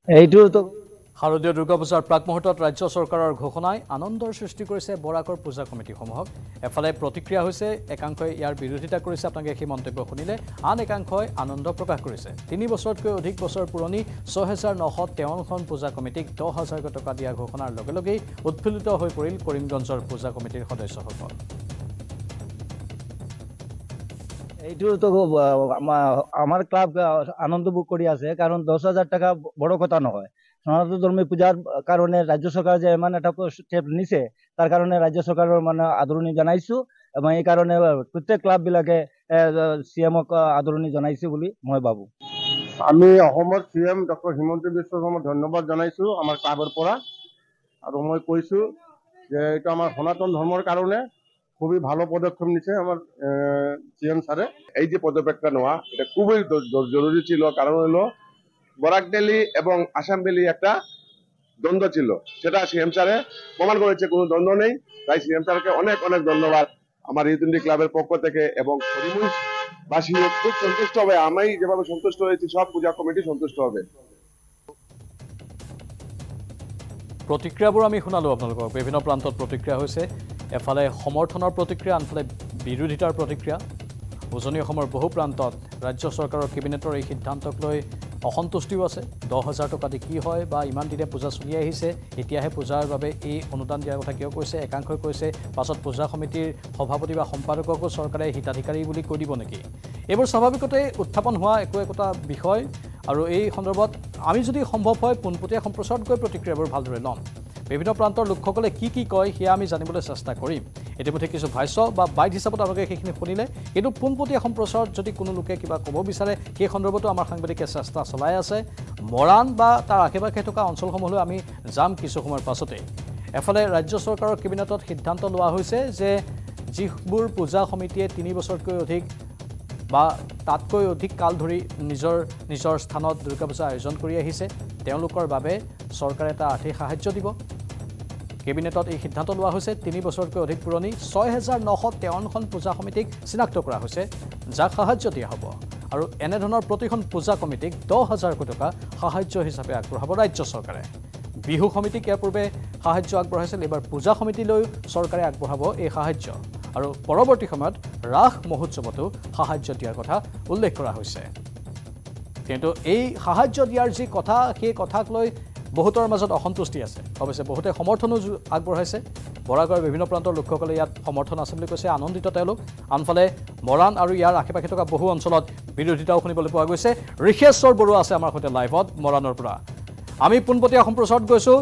এইটোতো শাৰদীয় দুৰ্গা পূজাৰ প্ৰাক মুহূৰ্তত ৰাজ্য চৰকাৰৰ ঘোষণাই আনন্দৰ সৃষ্টি কৰিছে বৰাকৰ পূজা কমিটিসমূহক। এফালে প্ৰতিক্ৰিয়া হৈছে একাংশই ইয়াৰ বিৰোধিতা কৰিছে। আপোনালোকে সেই মন্তব্য শুনিলে আন একাংশই আনন্দ প্ৰকাশ কৰিছে। তিনি বছৰতকৈ অধিক বছৰ পুৰণি ছহেজাৰ নশ তেৱন্নখন পূজা কমিটিক দহ হাজাৰকৈ টকা দিয়া ঘোষণাৰ লগে লগেই উৎফুল্লিত হৈ পৰিল কৰিমগঞ্জৰ পূজা কমিটিৰ সদস্যসকল। আমা- আমাৰ ক্লাব আনন্দ বুক কৰি আছে কাৰণ দহ হাজাৰ টকা বড় কথা নহয়। সনাতন ধৰ্মী পূজাৰ কাৰণে ৰাজ্য চৰকাৰে যে ইমান এটা ষ্টেপ নিছে তাৰ কাৰণে ৰাজ্য চৰকাৰৰ মানে আদৰণি জনাইছো এবং এই কাৰণে প্ৰত্যেক ক্লাববিলাকে চি এমক আদৰণি জনাইছে বুলি মই ভাবোঁ। আমি অসমৰ C M doctor Himanta Biswa শৰ্মাক ধন্যবাদ জনাইছো আমাৰ ক্লাবৰ পৰা। আৰু মই কৈছো যে এইটো আমাৰ সনাতন ধৰ্মৰ কাৰণে খুবই ভালো পদক্ষেপ নিছে আমার সিএম স্যারে এই যে পদক্ষেপটা নেওয়া এটা খুবই জরুরি ছিল। কারণ হলো বরাক ভ্যালি এবং আসাম ভ্যালি একটা দ্বন্দ্ব ছিল। সেটা সিএম স্যারে প্রমাণ করেছে, কোনো দ্বন্দ্ব নেই। তাই সিএম স্যারকে অনেক অনেক ধন্যবাদ। আমার ইউতুন্ডি ক্লাবের পক্ষ থেকে এবং হরিমুন্সবাসী খুব সন্তুষ্ট হবে। আমি যেভাবে সন্তুষ্ট হয়েছি, সব পূজা কমিটি সন্তুষ্ট হবে। প্ৰতিক্ৰিয়াবোৰ আমি শুনালোঁ আপোনালোকক। বিভিন্ন প্ৰান্তত প্ৰতিক্ৰিয়া হৈছে। এফালে সমৰ্থনৰ প্ৰতিক্ৰিয়া, আনফালে বিৰোধিতাৰ প্ৰতিক্ৰিয়া। উজনি অসমৰ বহু প্ৰান্তত ৰাজ্য চৰকাৰৰ কেবিনেটৰ এই সিদ্ধান্তক লৈ অসন্তুষ্টিও আছে। দহ হাজাৰ টকা দি কি হয় বা ইমান দিনে পূজা চলি আহিছে এতিয়াহে পূজাৰ বাবে এই অনুদান দিয়াৰ কথা কিয় কৈছে একাংশই কৈছে পাছত পূজা সমিতিৰ সভাপতি বা সম্পাদককো চৰকাৰে হিতাধিকাৰী বুলি কৈ দিব নেকি? এইবোৰ স্বাভাৱিকতে উত্থাপন হোৱা একো একোটা বিষয়। আৰু এই সন্দৰ্ভত আমি যদি সম্ভৱ হয় পোনপটীয়া সম্প্ৰচাৰত গৈ প্ৰতিক্ৰিয়াবোৰ ভালদৰে ল'ম। বিভিন্ন প্ৰান্তৰ লোকসকলে কি কি কয় সেয়া আমি জানিবলৈ চেষ্টা কৰিম। ইতিমধ্যে কিছু ভাষ্য বা বাইট হিচাপত আপোনালোকে সেইখিনি শুনিলে। কিন্তু পোনপটীয়া সম্প্ৰচাৰত যদি কোনো লোকে কিবা ক'ব বিচাৰে সেই সন্দৰ্ভতো আমাৰ সাংবাদিকে চেষ্টা চলাই আছে। মৰাণ বা তাৰ আশে পাশে থকা অঞ্চলসমূহলৈ আমি যাম কিছু সময়ৰ পাছতেই এফালে ৰাজ্য চৰকাৰৰ কেবিনেটত সিদ্ধান্ত লোৱা হৈছে যে যিবোৰ পূজা সমিতিয়ে তিনি বছৰতকৈ অধিক বা তাতকৈ অধিক কাল ধৰি নিজৰ নিজৰ স্থানত দুৰ্গা পূজা আয়োজন কৰি আহিছে তেওঁলোকৰ বাবে চৰকাৰে এটা আৰ্থিক সাহায্য দিব। কেবিনেটত এই সিদ্ধান্ত লোৱা হৈছে। তিনি বছৰতকৈ অধিক পুৰণি ছয় হেজাৰ নশ তেৱন্নখন পূজা সমিতিক চিনাক্ত কৰা হৈছে। যাক সাহায্য দিয়া হ'ব। আৰু এনেধৰণৰ প্ৰতিখন পূজা কমিটিক দহ হাজাৰকৈ টকা সাহায্য হিচাপে আগবঢ়াব ৰাজ্য চৰকাৰে। বিহু সমিতিক ইয়াৰ পূৰ্বে সাহায্য আগবঢ়াইছিল। এইবাৰ পূজা সমিতিলৈও চৰকাৰে আগবঢ়াব এই সাহায্য। আৰু পৰৱৰ্তী সময়ত ৰাস মহোৎসৱতো সাহায্য দিয়াৰ কথা উল্লেখ কৰা হৈছে। কিন্তু এই সাহায্য দিয়াৰ যি কথা সেই কথাক লৈ বহুতৰ মাজত অসন্তুষ্টি আছে। অৱশ্যে বহুতে সমৰ্থনো আগবঢ়াইছে। বৰাগৰ বিভিন্ন প্ৰান্তৰ লোকসকলে ইয়াত সমৰ্থন আছে বুলি কৈছে। আনন্দিত তেওঁলোক। আনফালে মৰাণ আৰু ইয়াৰ আশে পাশে থকা বহু অঞ্চলত বিৰোধিতাও শুনিবলৈ পোৱা গৈছে। ঋষেশ্বৰ বৰুৱা আছে আমাৰ সৈতে লাইভত মৰাণৰ পৰা। আমি পোনপটীয়া সম্প্ৰচাৰত গৈছোঁ।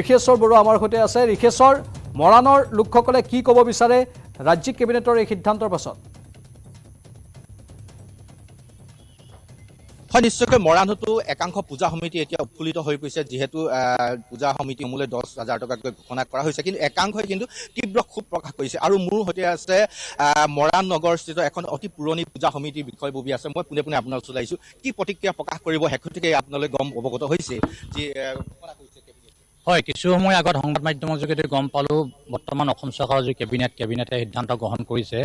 ঋষেশ্বৰ বৰুৱা আমাৰ সৈতে আছে। ঋষেশ্বৰ মৰাণৰ লোকসকলে কি ক'ব বিচাৰে? ৰাজ্যিক কেবিনেটৰ এই সিদ্ধান্তৰ পাছত। হয় নিশ্চয়কৈ। মৰাণতো একাংশ পূজা সমিতি এতিয়া উৎফুল্লিত হৈ পৰিছে যিহেতু পূজা সমিতিসমূহলৈ দহ হাজাৰ টকাকৈ ঘোষণা কৰা হৈছে। কিন্তু একাংশই কিন্তু তীব্ৰ ক্ষোভ প্ৰকাশ কৰিছে। আৰু মোৰ সৈতে আছে মৰাণ নগৰস্থিত এখন অতি পুৰণি পূজা সমিতিৰ বিষয়ববী আছে। মই পোনে পোনে আপোনাৰ ওচৰলৈ আহিছোঁ। কি প্ৰতিক্ৰিয়া প্ৰকাশ কৰিব শেহতীয়াকৈ আপোনালোক গম অৱগত হৈছে যি হয় কিছু সময় আগত সংবাদ মাধ্যমৰ যোগেদি গম পালোঁ বৰ্তমান অসম চৰকাৰৰ যি কেবিনেট কেবিনেটে সিদ্ধান্ত গ্ৰহণ কৰিছে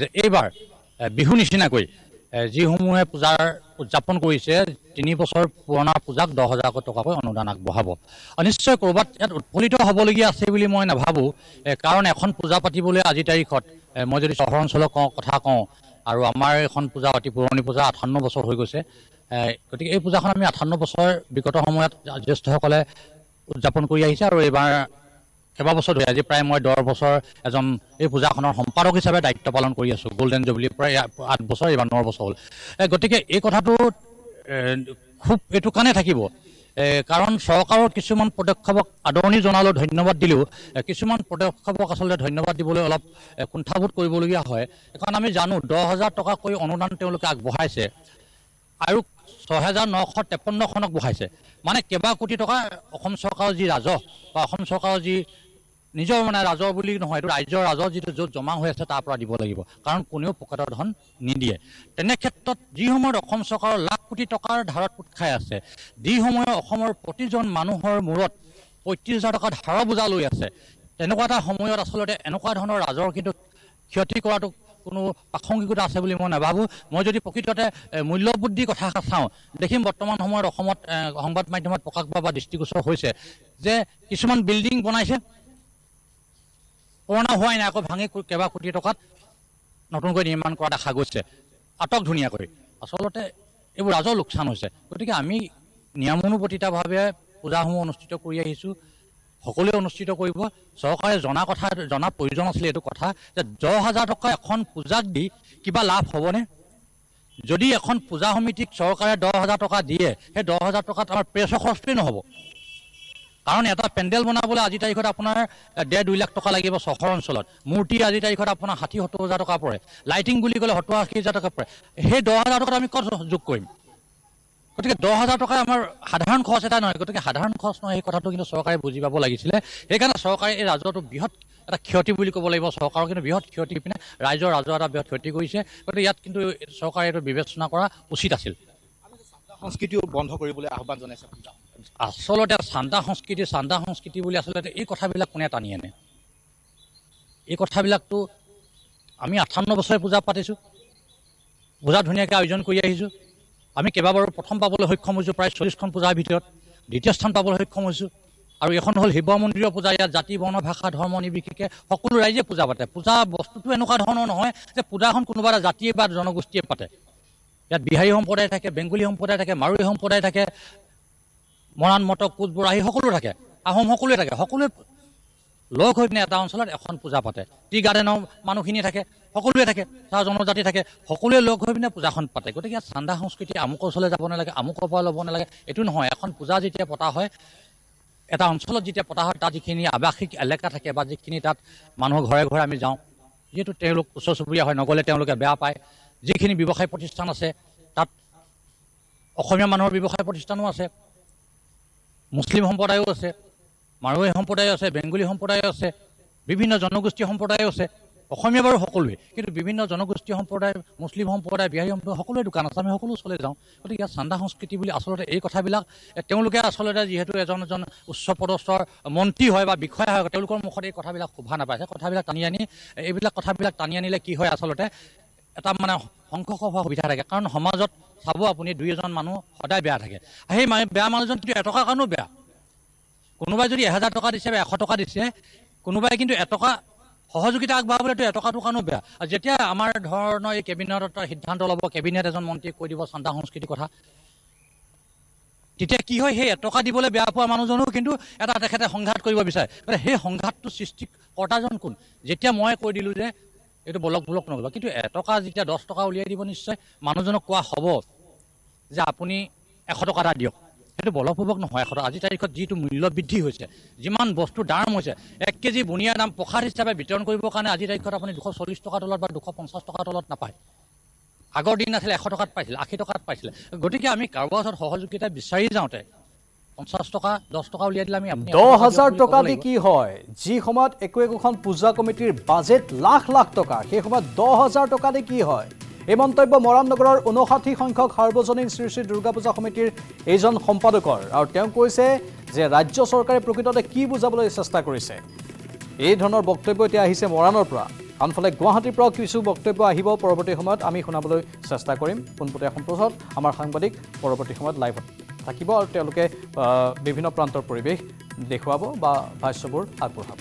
যে এইবাৰ বিহু নিচিনাকৈ যিসমূহে পূজাৰ উদযাপন কৰিছে তিনি বছৰ পুৰণা পূজাক দহ হাজাৰকৈ টকাকৈ অনুদান আগবঢ়াব। নিশ্চয় ক'ৰবাত ইয়াত উৎফুল্লিত হ'বলগীয়া আছে বুলি মই নাভাবোঁ কাৰণ এখন পূজা পাতিবলৈ আজিৰ তাৰিখত মই যদি চহৰ অঞ্চলৰ কওঁ কথা কওঁ আৰু আমাৰ এখন পূজা অতি পুৰণি পূজা আঠাৱন্ন বছৰ হৈ গৈছে গতিকে এই পূজাখন আমি আঠাৱন্ন বছৰ বিগত সময়ত জ্যেষ্ঠসকলে উদযাপন কৰি আহিছে আৰু এইবাৰ কেইবাবছৰ ধৰি আজি প্ৰায় মই দহ বছৰ এজন এই পূজাখনৰ সম্পাদক হিচাপে দায়িত্ব পালন কৰি আছোঁ গল্ডেন জুবলিৰ প্ৰায় আঠ বছৰ এইবাৰ ন বছৰ হ'ল। গতিকে এই কথাটো খুব এইটো কাৰণে থাকিব। কাৰণ চৰকাৰৰ কিছুমান পদক্ষেপক আদৰণি জনালেও ধন্যবাদ দিলেও কিছুমান পদক্ষেপক আচলতে ধন্যবাদ দিবলৈ অলপ কুণ্ঠাবোধ কৰিবলগীয়া হয়। কাৰণ আমি জানো দহ হাজাৰ টকাকৈ অনুদান তেওঁলোকে আগবঢ়াইছে আৰু ছহেজাৰ নশ তেপন্নখনক বঢ়াইছে। মানে কেইবা কোটি টকা অসম চৰকাৰৰ যি ৰাজহ বা অসম চৰকাৰৰ যি নিজৰ মানে ৰাজহ বুলি নহয় এইটো ৰাজ্যৰ ৰাজহ যিটো য'ত জমা হৈ আছে তাৰ পৰা দিব লাগিব। কাৰণ কোনেও পকেটৰ ধন নিদিয়ে। তেনে ক্ষেত্ৰত যি সময়ত অসম চৰকাৰৰ লাখ কোটি টকাৰ ধাৰত পোট খাই আছে যি সময়ত অসমৰ প্ৰতিজন মানুহৰ মূৰত পঁয়ত্ৰিছ হাজাৰ টকা ধাৰৰ বোজা লৈ আছে তেনেকুৱা এটা সময়ত আচলতে এনেকুৱা ধৰণৰ ৰাজৰ কিন্তু ক্ষতি কৰাটো কোনো প্ৰাসংগিকতা আছে বুলি মই নাভাবোঁ। মই যদি প্ৰকৃততে মূল্যবুদ্ধিৰ কথা চাওঁ দেখিম বৰ্তমান সময়ত অসমত সংবাদ মাধ্যমত প্ৰকাশ পোৱা বা দৃষ্টিগোচৰ হৈছে যে কিছুমান বিল্ডিং বনাইছে পুৰণা হোৱাই নাই আকৌ ভাঙি কেইবা কোটি টকাত নতুনকৈ নিৰ্মাণ কৰা দেখা গৈছে। আটক ধুনীয়াকৈ। আচলতে এইবোৰ ৰাজৰ লোকচান হৈছে। গতিকে আমি নিয়মানুবৰ্তিতাভাৱে পূজাসমূহ অনুষ্ঠিত কৰি আহিছোঁ। সকলোৱে অনুষ্ঠিত কৰিব। চৰকাৰে জনা কথা জনা প্ৰয়োজন আছিলে এইটো কথা যে দহ হাজাৰ টকা এখন পূজাক দি কিবা লাভ হ'বনে? যদি এখন পূজা সমিতিক চৰকাৰে দহ হাজাৰ টকা দিয়ে সেই দহ হাজাৰ টকাত আমাৰ প্ৰেছৰ খৰচটোৱেই নহ'ব। কাৰণ এটা পেণ্ডেল বনাবলৈ আজিৰ তাৰিখত আপোনাৰ ডেৰ দুই লাখ টকা লাগিব চহৰ অঞ্চলত। মূৰ্তি আজিৰ তাৰিখত আপোনাৰ ষাঠি সত্তৰ হাজাৰ টকা পৰে। লাইটিং বুলি ক'লে সত্তৰ আশী হাজাৰ টকা পৰে। সেই দহ হাজাৰ টকাত আমি ক'ত যোগ কৰিম? গতিকে দহ হাজাৰ টকা আমাৰ সাধাৰণ খৰচ এটা নহয় গতিকে সাধাৰণ খৰচ নহয় সেই কথাটো কিন্তু চৰকাৰে বুজি পাব লাগিছিলে। সেইকাৰণে চৰকাৰে এই ৰাজহটো বৃহৎ এটা ক্ষতি বুলি ক'ব লাগিব চৰকাৰৰ কিন্তু বৃহৎ ক্ষতি পিনে ৰাইজৰ ৰাজহ এটা বৃহৎ ক্ষতি কৰিছে। গতিকে ইয়াত কিন্তু চৰকাৰে এইটো বিবেচনা কৰা উচিত আছিল। সংস্কৃতিও বন্ধ কৰিবলৈ আহ্বান জনাইছে আচলতে চান্দা সংস্কৃতি চান্দা সংস্কৃতি বুলি আচলতে এই কথাবিলাক কোনে টানি আনে? এই কথাবিলাকতো আমি আঠাৱন্ন বছৰে পূজা পাতিছোঁ। পূজা ধুনীয়াকৈ আয়োজন কৰি আহিছোঁ। আমি কেইবাবাৰো প্ৰথম পাবলৈ সক্ষম হৈছোঁ প্ৰায় চল্লিছখন পূজাৰ ভিতৰত। দ্বিতীয় স্থান পাবলৈ সক্ষম হৈছোঁ। আৰু এখন হ'ল শিৱ মন্দিৰৰ পূজা ইয়াত জাতি বৰ্ণ ভাষা ধৰ্ম নিৰ্বিশেষে সকলো ৰাইজে পূজা পাতে। পূজা বস্তুটো এনেকুৱা ধৰণৰ নহয় যে পূজাখন কোনোবা এটা জাতিয়ে বা জনগোষ্ঠীয়ে পাতে। ইয়াত বিহাৰী সম্প্ৰদায় থাকে বেংগলী সম্প্ৰদায় থাকে মাৰুৱাৰী সম্প্ৰদায় থাকে মৰাণ মটক কোচ বৰাহী সকলো থাকে আহোম সকলোৱে থাকে সকলোৱে লগ হৈ পিনে এটা অঞ্চলত এখন পূজা পাতে। টি গাৰ্ডেনৰ মানুহখিনি থাকে সকলোৱে থাকে তাৰ জনজাতি থাকে সকলোৱে লগ হৈ পিনে পূজাখন পাতে। গতিকে ইয়াত চান্দা সংস্কৃতি আমুকৰ ওচৰলৈ যাব নালাগে আমুকৰ পৰা ল'ব নালাগে এইটো নহয় এখন পূজা যেতিয়া পতা হয় এটা অঞ্চলত যেতিয়া পতা হয় তাত যিখিনি আৱাসিক এলেকা থাকে বা যিখিনি তাত মানুহৰ ঘৰে ঘৰে আমি যাওঁ যিহেতু তেওঁলোক ওচৰ চুবুৰীয়া হয় নগ'লে তেওঁলোকে বেয়া পায়। যিখিনি ব্যৱসায় প্ৰতিষ্ঠান আছে তাত অসমীয়া মানুহৰ ব্যৱসায় প্ৰতিষ্ঠানো আছে মুছলিম সম্প্ৰদায়ো আছে মাৰোৱাৰী সম্প্ৰদায়ো আছে বেংগলী সম্প্ৰদায়ো আছে বিভিন্ন জনগোষ্ঠী সম্প্ৰদায়ো আছে অসমীয়া বাৰু সকলোৱে কিন্তু বিভিন্ন জনগোষ্ঠী সম্প্ৰদায় মুছলিম সম্প্ৰদায় বিহাৰী সম্প্ৰদায় সকলোৱে দোকান আছে আমি সকলো ওচৰলৈ যাওঁ। গতিকে ইয়াত চান্দা সংস্কৃতি বুলি আচলতে এই কথাবিলাক তেওঁলোকে আচলতে যিহেতু এজন এজন উচ্চ পদস্থৰ মন্ত্ৰী হয় বা বিষয়া হয় তেওঁলোকৰ মুখত এই কথাবিলাক শোভা নাপায়। সেই কথাবিলাক টানি আনি এইবিলাক কথাবিলাক টানি আনিলে কি হয় আচলতে এটা মানে সংঘৰ্ষ হোৱাৰ সুবিধা থাকে। কাৰণ সমাজত চাব আপুনি দুই এজন মানুহ সদায় বেয়া থাকে। সেই বেয়া মানুহজন কিন্তু এটকাৰ কাৰণেও বেয়া। কোনোবাই যদি এহেজাৰ টকা দিছে বা এশ টকা দিছে কোনোবাই কিন্তু এটকা সহযোগিতা আগবঢ়াবলৈতো এটকাটোৰ কাৰণেও বেয়া। আৰু যেতিয়া আমাৰ ধৰণৰ এই কেবিনেটত সিদ্ধান্ত ল'ব কেবিনেট এজন মন্ত্ৰীয়ে কৈ দিব চান্দা সংস্কৃতিৰ কথা তেতিয়া কি হয় সেই এটকা দিবলৈ বেয়া পোৱা মানুহজনেও কিন্তু এটা তেখেতে সংঘাত কৰিব বিচাৰে। গতিকে সেই সংঘাতটো সৃষ্টিকৰ্তাজন কোন? যেতিয়া মই কৈ দিলোঁ যে এইটো বলক বলক নগ'ল কিন্তু এটকা যেতিয়া দহ টকা উলিয়াই দিব নিশ্চয় মানুহজনক কোৱা হ'ব যে আপুনি এশ টকা এটা দিয়ক। সেইটো বলপূৰ্বক নহয় এশ টকা। আজিৰ তাৰিখত যিটো মূল্য বৃদ্ধি হৈছে যিমান বস্তুৰ দাম হৈছে এক কেজি বুনিয়া দাম প্ৰসাদ হিচাপে বিতৰণ কৰিবৰ কাৰণে আজিৰ তাৰিখত আপুনি দুশ চল্লিছ টকাৰ তলত বা দুশ পঞ্চাছ টকাৰ তলত নাপায়। আগৰ দিন আছিলে এশ টকাত পাইছিলে আশী টকাত পাইছিলে। গতিকে আমি কাৰোবাৰ ওচৰত সহযোগিতা বিচাৰি যাওঁতে পঞ্চাছ টকা দহ টকা উলিয়াই দিলে আমি দহ হাজাৰ দিয়ক বুলি টকা ক'ব দি লাগিব। কি হয়? যি সময়ত একো একোখন পূজা কমিটিৰ বাজেট লাখ লাখ টকা সেই সময়ত দহ হাজাৰ টকা দি কি হয়? এই মন্তব্য মৰাণ নগৰৰ ঊনষাঠি সংখ্যক সাৰ্বজনীন শ্ৰী শ্ৰী দুৰ্গা পূজা সমিতিৰ এইজন সম্পাদকৰ আৰু তেওঁ কৈছে যে ৰাজ্য চৰকাৰে প্ৰকৃততে কি বুজাবলৈ চেষ্টা কৰিছে। এই ধৰণৰ বক্তব্য এতিয়া আহিছে মৰাণৰ পৰা। আনফালে গুৱাহাটীৰ পৰাও কিছু বক্তব্য আহিব পৰৱৰ্তী সময়ত আমি শুনাবলৈ চেষ্টা কৰিম। পোনপটীয়া সম্প্ৰচাৰত আমাৰ সাংবাদিক পৰৱৰ্তী সময়ত লাইভত থাকিব আৰু তেওঁলোকে বিভিন্ন প্ৰান্তৰ পৰিৱেশ দেখুৱাব বা ভাষ্যবোৰ আগবঢ়াব।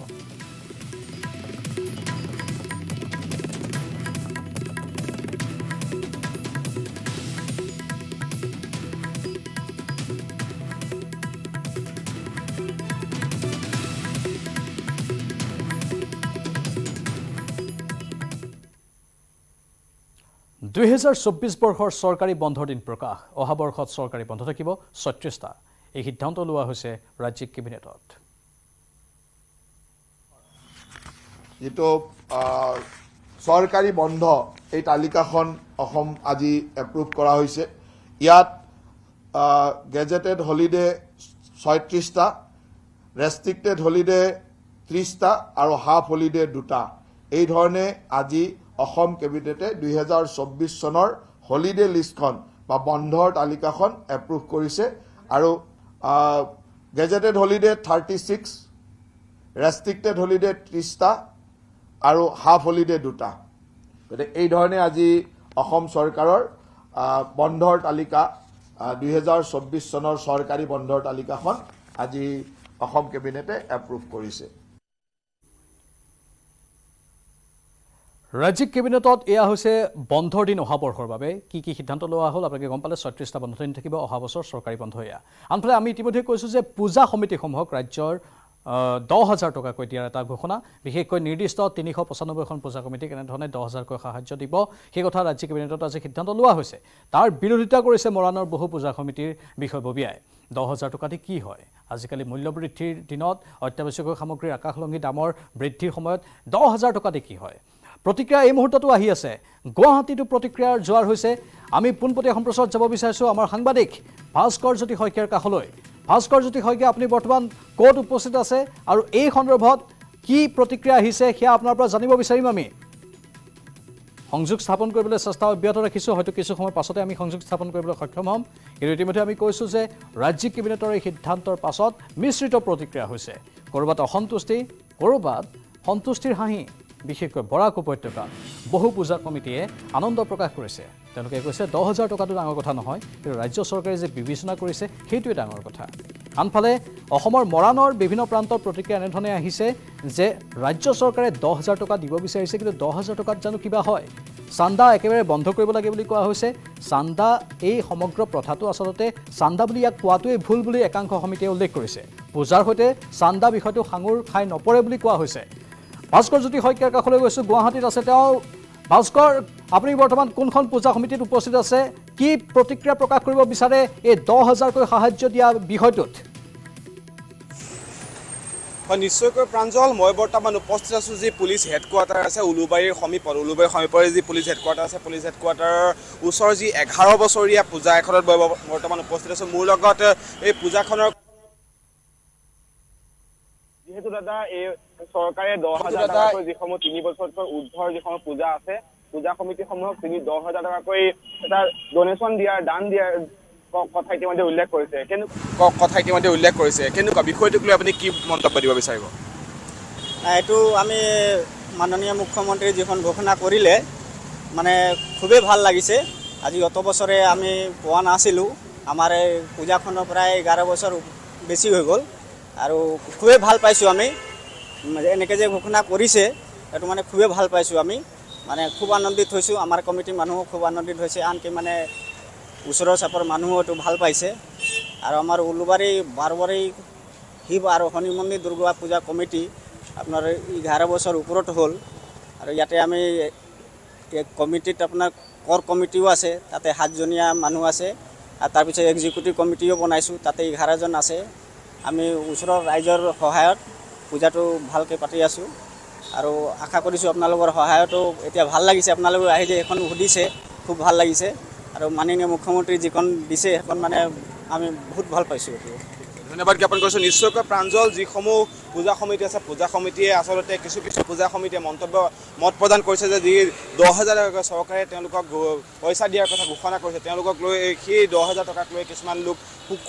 দুহেজাৰ চৌব্বিছ বৰ্ষৰ চৰকাৰী বন্ধৰ দিন প্ৰকাশ। অহা বৰ্ষত চৰকাৰী বন্ধ থাকিব ছয়ত্ৰিছটা এই সিদ্ধান্ত লোৱা হৈছে ৰাজ্যিক কেবিনেটত। যিটো চৰকাৰী বন্ধ এই তালিকাখন অসম আজি এপ্ৰুভ কৰা হৈছে। ইয়াত গেজেটেড হলিডে ছয়ত্ৰিছটা ৰেষ্ট্ৰিক্টেড হলিডে ত্ৰিছটা আৰু হাফ হলিডে দুটা। এই ধৰণে আজি অসম কেবিনেটে দুহেজাৰ চৌব্বিছ চনৰ হলিডে লিষ্টখন বা বন্ধৰ তালিকাখন এপ্ৰুভ কৰিছে আৰু gazetted holiday thirty six restricted holiday ত্ৰিছটা আৰু হাফ হলিডে দুটা। গতিকে এই ধৰণে আজি অসম চৰকাৰৰ বন্ধৰ তালিকা দুহেজাৰ চৌব্বিছ চনৰ চৰকাৰী বন্ধৰ তালিকাখন আজি অসম কেবিনেটে এপ্ৰুভ কৰিছে। ৰাজ্যিক কেবিনেটত এয়া হৈছে বন্ধৰ দিন অহা বৰ্ষৰ বাবে। কি কি সিদ্ধান্ত লোৱা হ'ল আপোনালোকে গম পালে ছয়ত্ৰিছটা বন্ধ দিন থাকিব অহা বছৰ চৰকাৰী বন্ধ এয়া। আনফালে আমি ইতিমধ্যে কৈছোঁ যে পূজা সমিতিসমূহক ৰাজ্যৰ দহ হাজাৰ টকাকৈ দিয়াৰ এটা ঘোষণা। বিশেষকৈ নিৰ্দিষ্ট তিনিশ পঁচানব্বৈখন পূজা কমিটিক এনেধৰণে দহ হাজাৰকৈ সাহায্য দিব সেই কথা ৰাজ্যিক কেবিনেটত আজি সিদ্ধান্ত লোৱা হৈছে। তাৰ বিৰোধিতা কৰিছে মৰাণৰ বহু পূজা সমিতিৰ বিষয়ববীয়াই দহ হাজাৰ টকা দি কি হয়? আজিকালি মূল্যবৃদ্ধিৰ দিনত অত্যাৱশ্যকীয় সামগ্ৰীৰ আকাশলংঘী দামৰ বৃদ্ধিৰ সময়ত দহ হাজাৰ টকা দি কি হয়? প্ৰতিক্ৰিয়া এই মুহূৰ্ততো আহি আছে। গুৱাহাটীতো প্ৰতিক্ৰিয়াৰ জোৱাৰ হৈছে। আমি পোনপটীয়া সম্প্ৰচাৰত যাব বিচাৰিছোঁ আমাৰ সাংবাদিক ভাস্কৰ জ্যোতি শইকীয়াৰ কাষলৈ। ভাস্কৰ জ্যোতি শইকীয়া আপুনি বৰ্তমান ক'ত উপস্থিত আছে আৰু এই সন্দৰ্ভত কি প্ৰতিক্ৰিয়া আহিছে সেয়া আপোনাৰ পৰা জানিব বিচাৰিম আমি। সংযোগ স্থাপন কৰিবলৈ চেষ্টা অব্যাহত ৰাখিছোঁ। হয়তো কিছু সময়ৰ পাছতে আমি সংযোগ স্থাপন কৰিবলৈ সক্ষম হ'ম। কিন্তু ইতিমধ্যে আমি কৈছোঁ যে ৰাজ্যিক কেবিনেটৰ এই সিদ্ধান্তৰ পাছত মিশ্ৰিত প্ৰতিক্ৰিয়া হৈছে। ক'ৰবাত অসন্তুষ্টি ক'ৰবাত সন্তুষ্টিৰ হাঁহি। বিশেষকৈ বৰাক উপত্যকা বহু পূজা কমিটিয়ে আনন্দ প্ৰকাশ কৰিছে। তেওঁলোকে কৈছে দহ হাজাৰ টকাটো ডাঙৰ কথা নহয় কিন্তু ৰাজ্য চৰকাৰে যে বিবেচনা কৰিছে সেইটোৱে ডাঙৰ কথা। আনফালে অসমৰ মৰাণৰ বিভিন্ন প্ৰান্তত প্ৰতিক্ৰিয়া এনেধৰণে আহিছে যে ৰাজ্য চৰকাৰে দহ হাজাৰ টকা দিব বিচাৰিছে কিন্তু দহ হাজাৰ টকাত জানো কিবা হয়? চান্দা একেবাৰে বন্ধ কৰিব লাগে বুলি কোৱা হৈছে। চান্দা এই সমগ্ৰ প্ৰথাটো আচলতে চান্দা বুলি ইয়াক কোৱাটোৱেই ভুল বুলি একাংশ সমিতিয়ে উল্লেখ কৰিছে। পূজাৰ সৈতে চান্দা বিষয়টো সাঙুৰ খাই নপৰে বুলি কোৱা হৈছে। ভাস্কৰ জ্যোতি শইকীয়াৰ কাষলৈ গৈছোঁ গুৱাহাটীত আছে তেওঁ। ভাস্কৰ আপুনি বৰ্তমান কোনখন পূজা সমিতিত উপস্থিত আছে? কি প্ৰতিক্ৰিয়া প্ৰকাশ কৰিব বিচাৰে এই দহ হাজাৰকৈ সাহায্য দিয়া বিষয়টোত? হয় নিশ্চয়কৈ প্ৰাঞ্জল মই বৰ্তমান উপস্থিত আছোঁ যি পুলিচ হেডকোৱাৰ্টাৰ আছে উলুবাৰীৰ সমীপত উলুবাৰীৰ সমীপৰে যি পুলিচ হেডকোৱাৰ্টাৰ আছে পুলিচ হেডকোৱাৰ্টাৰৰ ওচৰৰ যি এঘাৰ বছৰীয়া পূজা এখনত মই বৰ্তমান উপস্থিত আছোঁ। মোৰ লগত এই পূজাখনৰ যিহেতু দাদা এই চৰকাৰে দহ হাজাৰ টকাকৈ যিসমূহ তিনি বছৰতকৈ ঊৰ্ধৰ যিসমূহ পূজা আছে পূজা সমিতিসমূহক তিনি দহ হাজাৰ টকাকৈ এটা ডনেশ্যন দিয়াৰ দান দিয়াৰ ক- কথা ইতিমধ্যে উল্লেখ কৰিছে। কিন্তু ক- কথা ইতিমধ্যে উল্লেখ কৰিছে। কেনেকুৱা বিষয়টোক লৈ আপুনি কি মন্তব্য দিব বিচাৰিব? এইটো আমি মাননীয় মুখ্যমন্ত্ৰীয়ে যিখন ঘোষণা কৰিলে মানে খুবেই ভাল লাগিছে। আজি অত বছৰে আমি পোৱা নাছিলোঁ। আমাৰ এই পূজাখনৰ প্ৰায় এঘাৰ বছৰ বেছি হৈ গ'ল। আৰু খুবেই ভাল পাইছোঁ আমি। এনেকৈ যে ঘোষণা কৰিছে সেইটো মানে খুবেই ভাল পাইছোঁ আমি। মানে খুব আনন্দিত হৈছোঁ। আমাৰ কমিটিৰ মানুহো খুব আনন্দিত হৈছে। আনকি মানে ওচৰৰ চাপৰ মানুহো এইটো ভাল পাইছে। আৰু আমাৰ উলুবাৰী বাৰবাৰী শিৱ আৰু শনি মন্দিৰ দুৰ্গা পূজা কমিটি আপোনাৰ এঘাৰ বছৰ ওপৰত হ'ল। আৰু ইয়াতে আমি কমিটিত আপোনাৰ কৰ কমিটিও আছে তাতে সাতজনীয়া মানুহ আছে। আৰু তাৰপিছত এক্সিকিউটিভ কমিটিও বনাইছোঁ। তাতে এঘাৰজন আছে। আমি ওচৰৰ ৰাইজৰ সহায়ত পূজাটো ভালকৈ পাতি আছোঁ। আৰু আশা কৰিছোঁ আপোনালোকৰ সহায়তো এতিয়া ভাল লাগিছে। আপোনালোকে আহি যে এখন সুধিছে খুব ভাল লাগিছে। আৰু মাননীয় মুখ্যমন্ত্ৰী যিখন দিছে সেইখন মানে আমি বহুত ভাল পাইছোঁ। এইটো ধন্যবাদ জ্ঞাপন কৰিছোঁ। নিশ্চয়কৈ প্ৰাঞ্জল যিসমূহ পূজা সমিতি আছে পূজা সমিতিয়ে আচলতে কিছু কিছু পূজা সমিতিয়ে মন্তব্য মত প্ৰদান কৰিছে যে যি দহ হাজাৰ টকা চৰকাৰে তেওঁলোকক পইচা দিয়াৰ কথা ঘোষণা কৰিছে তেওঁলোকক লৈ সেই দহ হাজাৰ টকাক লৈ কিছুমান লোক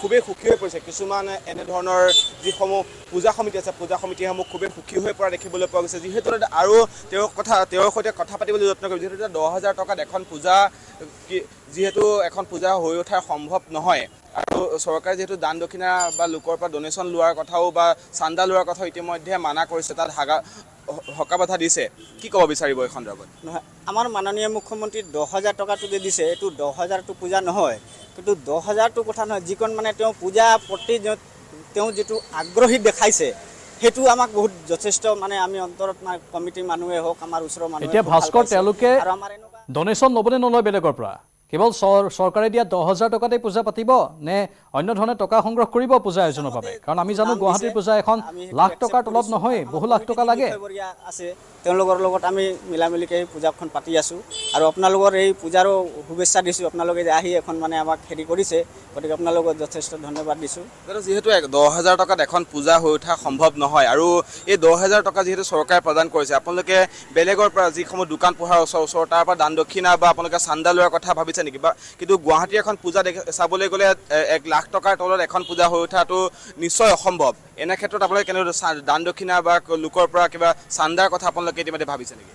খুবেই সুখী হৈ পৰিছে। কিছুমান এনেধৰণৰ যিসমূহ পূজা সমিতি আছে পূজা সমিতিসমূহ খুবেই সুখী হৈ পৰা দেখিবলৈ পোৱা গৈছে। যিহেতু আৰু তেওঁৰ কথা তেওঁৰ সৈতে কথা পাতিবলৈ যত্ন কৰিম যিহেতু দহ হাজাৰ টকাত এখন পূজা যিহেতু এখন পূজা হৈ উঠাৰ সম্ভৱ নহয়। আৰু চৰকাৰে যিহেতু দান দক্ষিণা বা লোকৰ পৰা ডনেশ্যন লোৱাৰ কথাও বা চান্দা লোৱাৰ কথাও ইতিমধ্যে মানা কৰিছে তাত হাগা হকা বাধা দিছে। কি ক'ব বিচাৰিব এই সন্দৰ্ভত? নহয় আমাৰ মাননীয় মুখ্যমন্ত্ৰী দহ হাজাৰ টকাটো যে দিছে এইটো দহ হাজাৰটো পূজা নহয়। কিন্তু দহ হাজাৰটো কথা নহয় যিকণ মানে তেওঁ পূজা প্ৰতি তেওঁ যিটো আগ্ৰহী দেখাইছে সেইটো আমাক বহুত যথেষ্ট মানে আমি অন্তৰত মানে কমিটিৰ মানুহে হওক আমাৰ ওচৰৰ মানুহে এতিয়া ভাস্কৰ। তেওঁলোকে ডনেশ্যন ল'বনে নলয় বেলেগৰ পৰা? কেৱল চৰ চৰকাৰে দিয়া দহ হাজাৰ টকাতেই পূজা পাতিব নে অন্য ধৰণে টকা সংগ্ৰহ কৰিব পূজা আয়োজনৰ বাবে? কাৰণ আমি জানো গুৱাহাটীৰ পূজা এখন লাখ টকাৰ তলত নহয় বহু লাখ টকা লাগে। আছে। তেওঁলোকৰ লগত আমি মিলা মিলিকৈ এই পূজাখন পাতি আছোঁ। আৰু আপোনালোকৰ এই পূজাৰো শুভেচ্ছা দিছোঁ। আপোনালোকে যে আহি এখন মানে আমাক হেৰি কৰিছে। গতিকে আপোনালোকক যথেষ্ট ধন্যবাদ দিছোঁ। যিহেতু দহ হাজাৰ টকাত এখন পূজা হৈ উঠা সম্ভৱ নহয় আৰু এই দহ হাজাৰ টকা যিহেতু চৰকাৰে প্ৰদান কৰিছে আপোনালোকে বেলেগৰ পৰা যিসমূহ দোকান পোহাৰ ওচৰ ওচৰ তাৰ পৰা দান দক্ষিণা বা আপোনালোকে চান্দা লোৱাৰ কথা ভাবিছে নেকি? বা কিন্তু গুৱাহাটীৰ এখন পূজা চাবলৈ গ'লে এক লাখ টকাৰ তলত এখন পূজা হৈ উঠাটো নিশ্চয় অসম্ভৱ। এনে ক্ষেত্ৰত আপোনালোকে কেনেদৰে দান দক্ষিণা বা লোকৰ পৰা কিবা চান্দাৰ কথা আপোনালোকে ইতিমধ্যে ভাবিছে নেকি?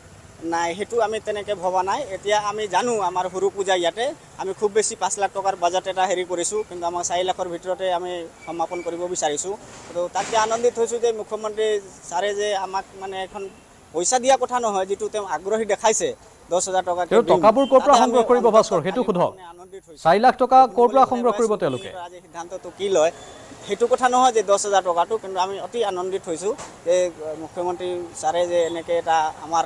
নাই সেইটো আমি তেনেকৈ ভবা নাই। এতিয়া আমি জানো আমাৰ সৰু পূজা ইয়াতে। আমি খুব বেছি পাঁচ লাখ টকাৰ বাজেট এটা হেৰি কৰিছোঁ কিন্তু আমাৰ চাৰি লাখৰ ভিতৰতে আমি সমাপন কৰিব বিচাৰিছোঁ। তো তাতে আনন্দিত হৈছোঁ যে মুখ্যমন্ত্ৰী ছাৰে যে আমাক মানে এখন পইচা দিয়া কথা নহয় যিটো তেওঁ আগ্ৰহী দেখাইছে। দহ হাজাৰ টকা তেওঁ টকাবোৰ ক'ৰ পৰা সংগ্ৰহ কৰিব ভাস্কৰ? সেইটো সোধক। চাৰি লাখ টকা ক'ৰ পৰা সংগ্ৰহ কৰিব তেওঁলোকে? আজি সিদ্ধান্তটো কি লয়। সেইটো কথা নহয় যে দহ হাজাৰ টকাটো কিন্তু আমি অতি আনন্দিত হৈছোঁ যে মুখ্যমন্ত্ৰী ছাৰে যে এনেকৈ এটা আমাৰ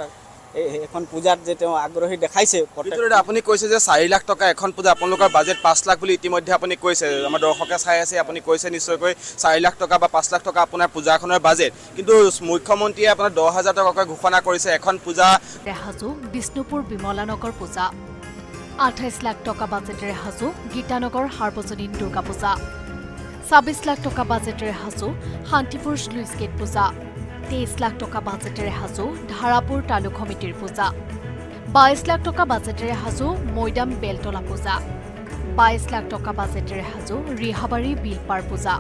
এখন পূজাত যে তেওঁ আগ্ৰহী দেখাইছে আপুনি কৈছে যে চাৰি লাখ টকা এখন পূজা আপোনালোকৰ বাজেট পাঁচ লাখ বুলি ইতিমধ্যে আপুনি কৈছে। আমাৰ দৰ্শকে চাই আছে আপুনি কৈছে নিশ্চয়কৈ চাৰি লাখ টকা বা পাঁচ লাখ টকা আপোনাৰ পূজাখনৰ বাজেট। কিন্তু মুখ্যমন্ত্ৰীয়ে আপোনাৰ দহ হাজাৰ টকাকৈ ঘোষণা কৰিছে এখন পূজা সাজু বিষ্ণুপুৰ বিমলানগৰ পূজা। আঠাইছ লাখ টকা বাজেটেৰে সাজু গীতানগৰ সাৰ্বজনীন দুৰ্গা পূজা। ছাব্বিছ লাখ টকা বাজেটেৰে সাজু শান্তিপুৰ শ্লুইচ গেট পূজা। তেইছ লাখ টকা বাজেটেৰে সাজু ধাৰাপুৰ তালুক সমিতিৰ পূজা। বাইছ লাখ টকা বাজেটেৰে সাজু মৈদাম বেলতলা পূজা। বাইছ লাখ টকা বাজেটেৰে সাজু ৰিহাবাৰী বিলপাৰ পূজা।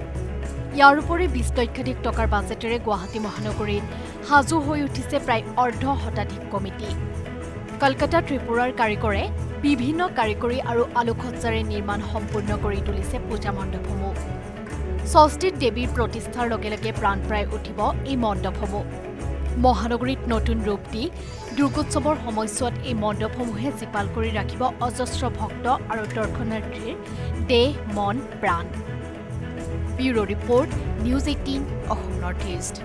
ইয়াৰ উপৰি বিছ লক্ষাধিক টকাৰ বাজেটেৰে গুৱাহাটী মহানগৰীত সাজু হৈ উঠিছে প্ৰায় অৰ্ধ শতাধিক কমিটি। কলকাতা ত্ৰিপুৰাৰ কাৰিকৰে বিভিন্ন কাৰিকৰী আৰু আলোকসজ্জাৰে নিৰ্মাণ সম্পূৰ্ণ কৰি তুলিছে পূজা মণ্ডপসমূহ। ষষ্ঠীত দেৱীৰ প্ৰতিষ্ঠাৰ লগে লগে প্ৰাণ প্ৰায় উঠিব এই মণ্ডপসমূহ। মহানগৰীত নতুন ৰূপ দি দুৰ্গোৎসৱৰ সময়ছোৱাত এই মণ্ডপসমূহে জীপাল কৰি ৰাখিব অজস্ৰ ভক্ত আৰু দৰ্শনাৰ্থীৰ দেহ মন প্ৰাণ। Bureau' report News eighteen Assam north east.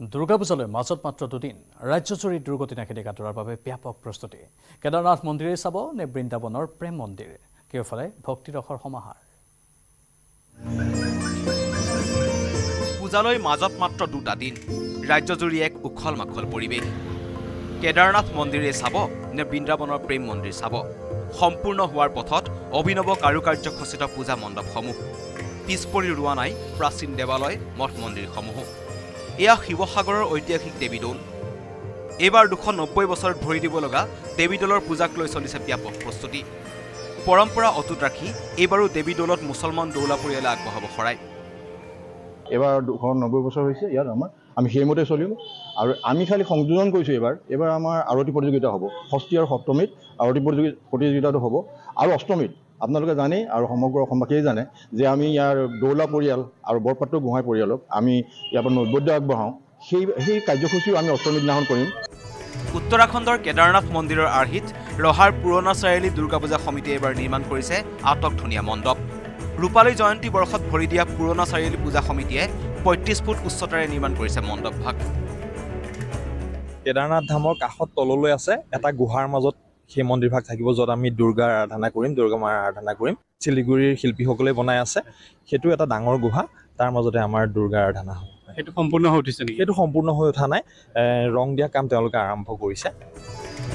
Durga পূজালৈ মাজত মাত্ৰ দুদিন ৰাজ্যজুৰি দুৰ্গতি নাশিতি কাটৰাৰ বাবে ব্যাপক প্ৰস্তুতি। কেদাৰনাথ মন্দিৰে চাব নে বৃন্দাবনৰ প্ৰেম মন্দিৰ? কেওফালে ভক্তিৰসৰ সমাহাৰ। পূজালৈ মাজত মাত্ৰ দুটা দিন ৰাজ্যজুৰি এক উখল মাখল পৰিৱেশ। কেদাৰনাথ মন্দিৰে চাব নে বৃন্দাবনৰ প্ৰেম মন্দিৰ চাব? সম্পূৰ্ণ হোৱাৰ পথত অভিনৱ কাৰুকাৰ্য খচিত পূজা মণ্ডপসমূহ। পিছ পৰি ৰোৱা নাই প্ৰাচীন দেৱালয় মঠ মন্দিৰসমূহো। এয়া শিৱসাগৰৰ ঐতিহাসিক দেৱীদৌল এইবাৰ দুশ নব্বৈ বছৰত ভৰি দিব লগা দেৱীদৌলৰ পূজাক লৈ চলিছে ব্যাপক প্ৰস্তুতি। পৰম্পৰা অটুট ৰাখি এইবাৰো দেৱীদৌলত মুছলমান দৌলা পৰিয়ালে আগবঢ়াব শৰাই। এইবাৰ দুশ নব্বৈ বছৰ হৈছে ইয়াত আমাৰ। আমি সেইমতে চলিম আৰু আমি খালি সংযোজন কৰিছোঁ এইবাৰ। এইবাৰ আমাৰ আৰতী প্ৰতিযোগিতা হ'ব। ষষ্ঠী আৰু সপ্তমীত আৰতী প্ৰতিযোগি প্ৰতিযোগিতাটো হ'ব। আৰু অষ্টমীত আপোনালোকে জানেই আৰু সমগ্ৰ অসমবাসীয়ে জানে যে আমি ইয়াৰ দৌলা পৰিয়াল আৰু বৰপাত্ৰ গোহাঁই পৰিয়ালক আমি ইয়াৰ পৰা নৈবদ্য আগবঢ়াওঁ। সেই সেই কাৰ্যসূচীও আমি অষ্টমীৰ দিনাখন কৰিম। উত্তৰাখণ্ডৰ কেদাৰনাথ মন্দিৰৰ আৰ্হিত ৰহাৰ পুৰণা চাৰিআলি দুৰ্গা পূজা সমিতিয়ে এইবাৰ নিৰ্মাণ কৰিছে আটক ধুনীয়া মণ্ডপ। ৰূপালী জয়ন্তী বৰ্ষত ভৰি দিয়া পুৰণা চাৰিআলি পূজা সমিতিয়ে পঁয়ত্ৰিছ ফুট উচ্চতাৰে নিৰ্মাণ কৰিছে মণ্ডপভাগ। কেদাৰনাথ ধামৰ কাষত তললৈ আছে এটা গুহাৰ মাজত সেই মন্দিৰভাগ থাকিব য'ত আমি দুৰ্গাৰ আৰাধনা কৰিম দুৰ্গা মাৰ আৰাধনা কৰিম। শিলিগুৰিৰ শিল্পীসকলে বনাই আছে। সেইটো এটা ডাঙৰ গুহা তাৰ মাজতে আমাৰ দুৰ্গাৰ আৰাধনা হ'ব সেইটো সম্পূৰ্ণ হৈ উঠিছে নেকি? সেইটো সম্পূৰ্ণ হৈ উঠা নাই। ৰং দিয়া কাম তেওঁলোকে আৰম্ভ কৰিছে।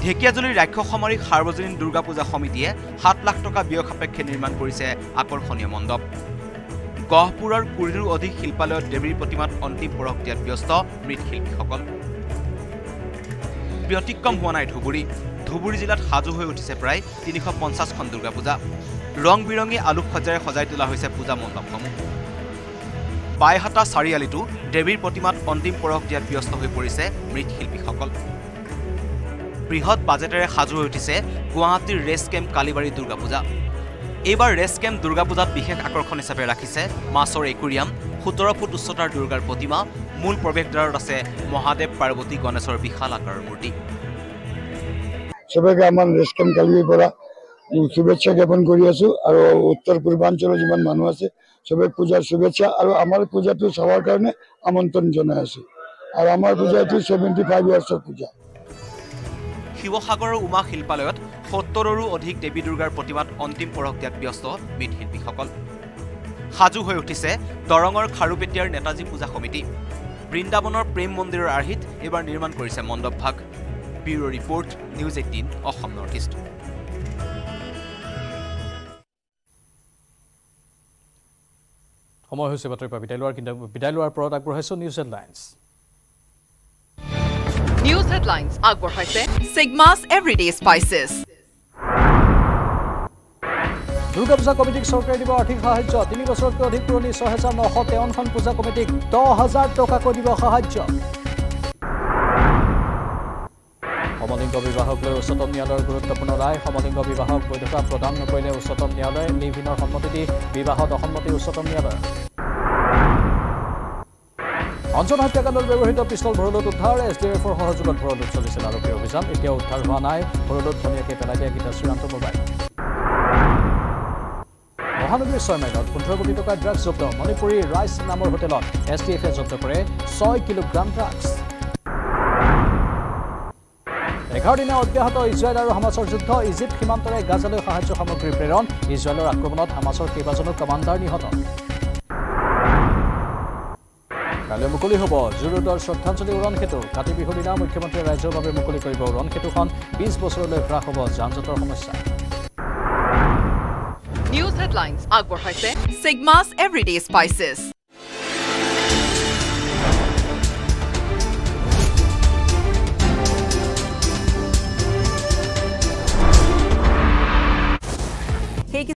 ঢেকীয়াজুলিৰ ৰাক্ষস সামৰিক সাৰ্বজনীন দুৰ্গা পূজা সমিতিয়ে সাত লাখ টকা ব্যয় সাপেক্ষে নিৰ্মাণ কৰিছে আকৰ্ষণীয় মণ্ডপ। গহপুৰৰ কুৰিৰো অধিক শিল্পালয়ত দেৱীৰ প্ৰতিমাত অন্তিম পৰশ দিয়াত ব্যস্ত মৃৎশিল্পীসকল ব্যতিক্ৰম হোৱা নাই ধুবুৰী। ধুবুৰী জিলাত সাজু হৈ উঠিছে প্ৰায় তিনিশ পঞ্চাছখন দুৰ্গা পূজা। ৰং বিৰঙী আলোকসজ্জাৰে সজাই তোলা হৈছে পূজা মণ্ডপসমূহ। বাইহাটা চাৰিআলিতো দেৱীৰ প্ৰতিমাত অন্তিম পৰশ দিয়াত ব্যস্ত হৈ পৰিছে মৃৎশিল্পীসকল বৃহৎ বাজেটেৰে সাজু হৈ উঠিছে গুৱাহাটীৰ ৰেচ কেম্প কালিবাৰী দুৰ্গা পূজা। এইবাৰ ৰেচ কেম্প দুৰ্গা পূজাত বিশেষ আকৰ্ষণ হিচাপে ৰাখিছে মাছৰ একুৰিয়াম সোতৰ ফুট উচ্চতাৰ দুৰ্গাৰ প্ৰতিমা মূল প্ৰৱেশদ্বাৰত আছে মহাদেৱ পাৰ্বতী গণেশৰ বিশাল আকাৰৰ মূৰ্তি। আমাৰ ৰেষ্টকেম কালিৰ পৰা উম, শুভেচ্ছা জ্ঞাপন কৰি আছো আৰু উত্তৰ পূৰ্বাঞ্চলৰ যিমান মানুহ আছে চবে পূজাৰ শুভেচ্ছা আৰু আমাৰ পূজাটো চাবৰ কাৰণে আমন্ত্ৰণ জনাই আছো। আৰু আমাৰ পূজা এইটো ছেভেণ্টি ফাইভ ইয়াৰ্ছৰ পূজা। শিৱসাগৰৰ উমা শিল্পালয়ত সত্তৰৰো অধিক দেৱী দুৰ্গাৰ প্ৰতিমাত অন্তিম পৰশ দিয়াত ব্যস্ত মৃৎশিল্পীসকল সাজু হৈ উঠিছে দৰঙৰ খাৰুপেটীয়াৰ নেতাজী পূজা সমিতি। বৃন্দাবনৰ প্ৰেম মন্দিৰৰ আৰ্হিত এইবাৰ নিৰ্মাণ কৰিছে মণ্ডপভাগ। Bureau' report News eighteen Assam north east সময় হৈছে বাতৰিৰ পৰা বিদায় লোৱাৰ কিন্তু বিদায় লোৱাৰ পৰত আগবঢ়াইছোঁ নিউজ হেডলাইনছ নিউজ হেডলাইনছ আগবঢ়াইছে চিগমাছ এভৰিডে স্পাইচেছ দুৰ্গা পূজা কমিটিক চৰকাৰে দিব আৰ্থিক সাহায্য। তিনি বছৰতকৈ অধিক পুৰণি ছয় হাজাৰ নশ তেৱন্নখন পূজা কমিটিক দহ হাজাৰ টকাকৈ দিব সাহায্য। সমলিংগ বিবাহক লৈ উচ্চতম ন্যায়ালয়ৰ গুৰুত্বপূৰ্ণ ৰায় সমলিংগ বিবাহক বৈধতা প্ৰদান নকৰিলে উচ্চতম ন্যায়ালয়ে ইনৰ সন্মতি দি বিবাহত অসন্মতি উচ্চতম ন্যায়ালয়ৰ অঞ্চল হত্যাকাণ্ডত ব্যৱহৃত পিষ্টল ভৰলুত উদ্ধাৰ এছ ডি এফৰ সহযোগত ভৰলুত চলিছিল আৰক্ষীৰ অভিযান। এতিয়াও উদ্ধাৰ হোৱা নাই ভৰলুত ধুনীয়াকৈ পেলাই দিয়া গীতা শ্ৰীৰান্ত মোবাইল। মহানগৰীৰ ছয় মাইলত পোন্ধৰ কোটি টকাৰ ড্ৰাগছ জব্দ মণিপুৰী ৰাইচ নামৰ হোটেলত এছ টি এফে জব্দ কৰে ছয় কিলোগ্ৰাম ড্ৰাগছ এঘাৰ দিনা অব্যাহত ইজৰাইল আৰু হামাছৰ যুদ্ধ ইজিপ্ত সীমান্তৰে গাজালৈ সাহায্য সামগ্ৰী প্ৰেৰণ ইজৰাইলৰ আক্ৰমণত হামাছৰ কেইবাজনো কামাণ্ডাৰ নিহত। কাইলৈ মুকলি হ'ব। জুৰুডৰ শ্ৰদ্ধাঞ্জলি উৰণ সেতু। কাতি বিহুৰ দিনা মুখ্যমন্ত্ৰীয়ে ৰাইজৰ বাবে মুকলি কৰিব। উৰণ সেতুখন বিছ বছৰলৈ হ্ৰাস হ'ব। যান জঁটৰ সমস্যা। নিউজ হেডলাইন্স আগবঢ়াইছে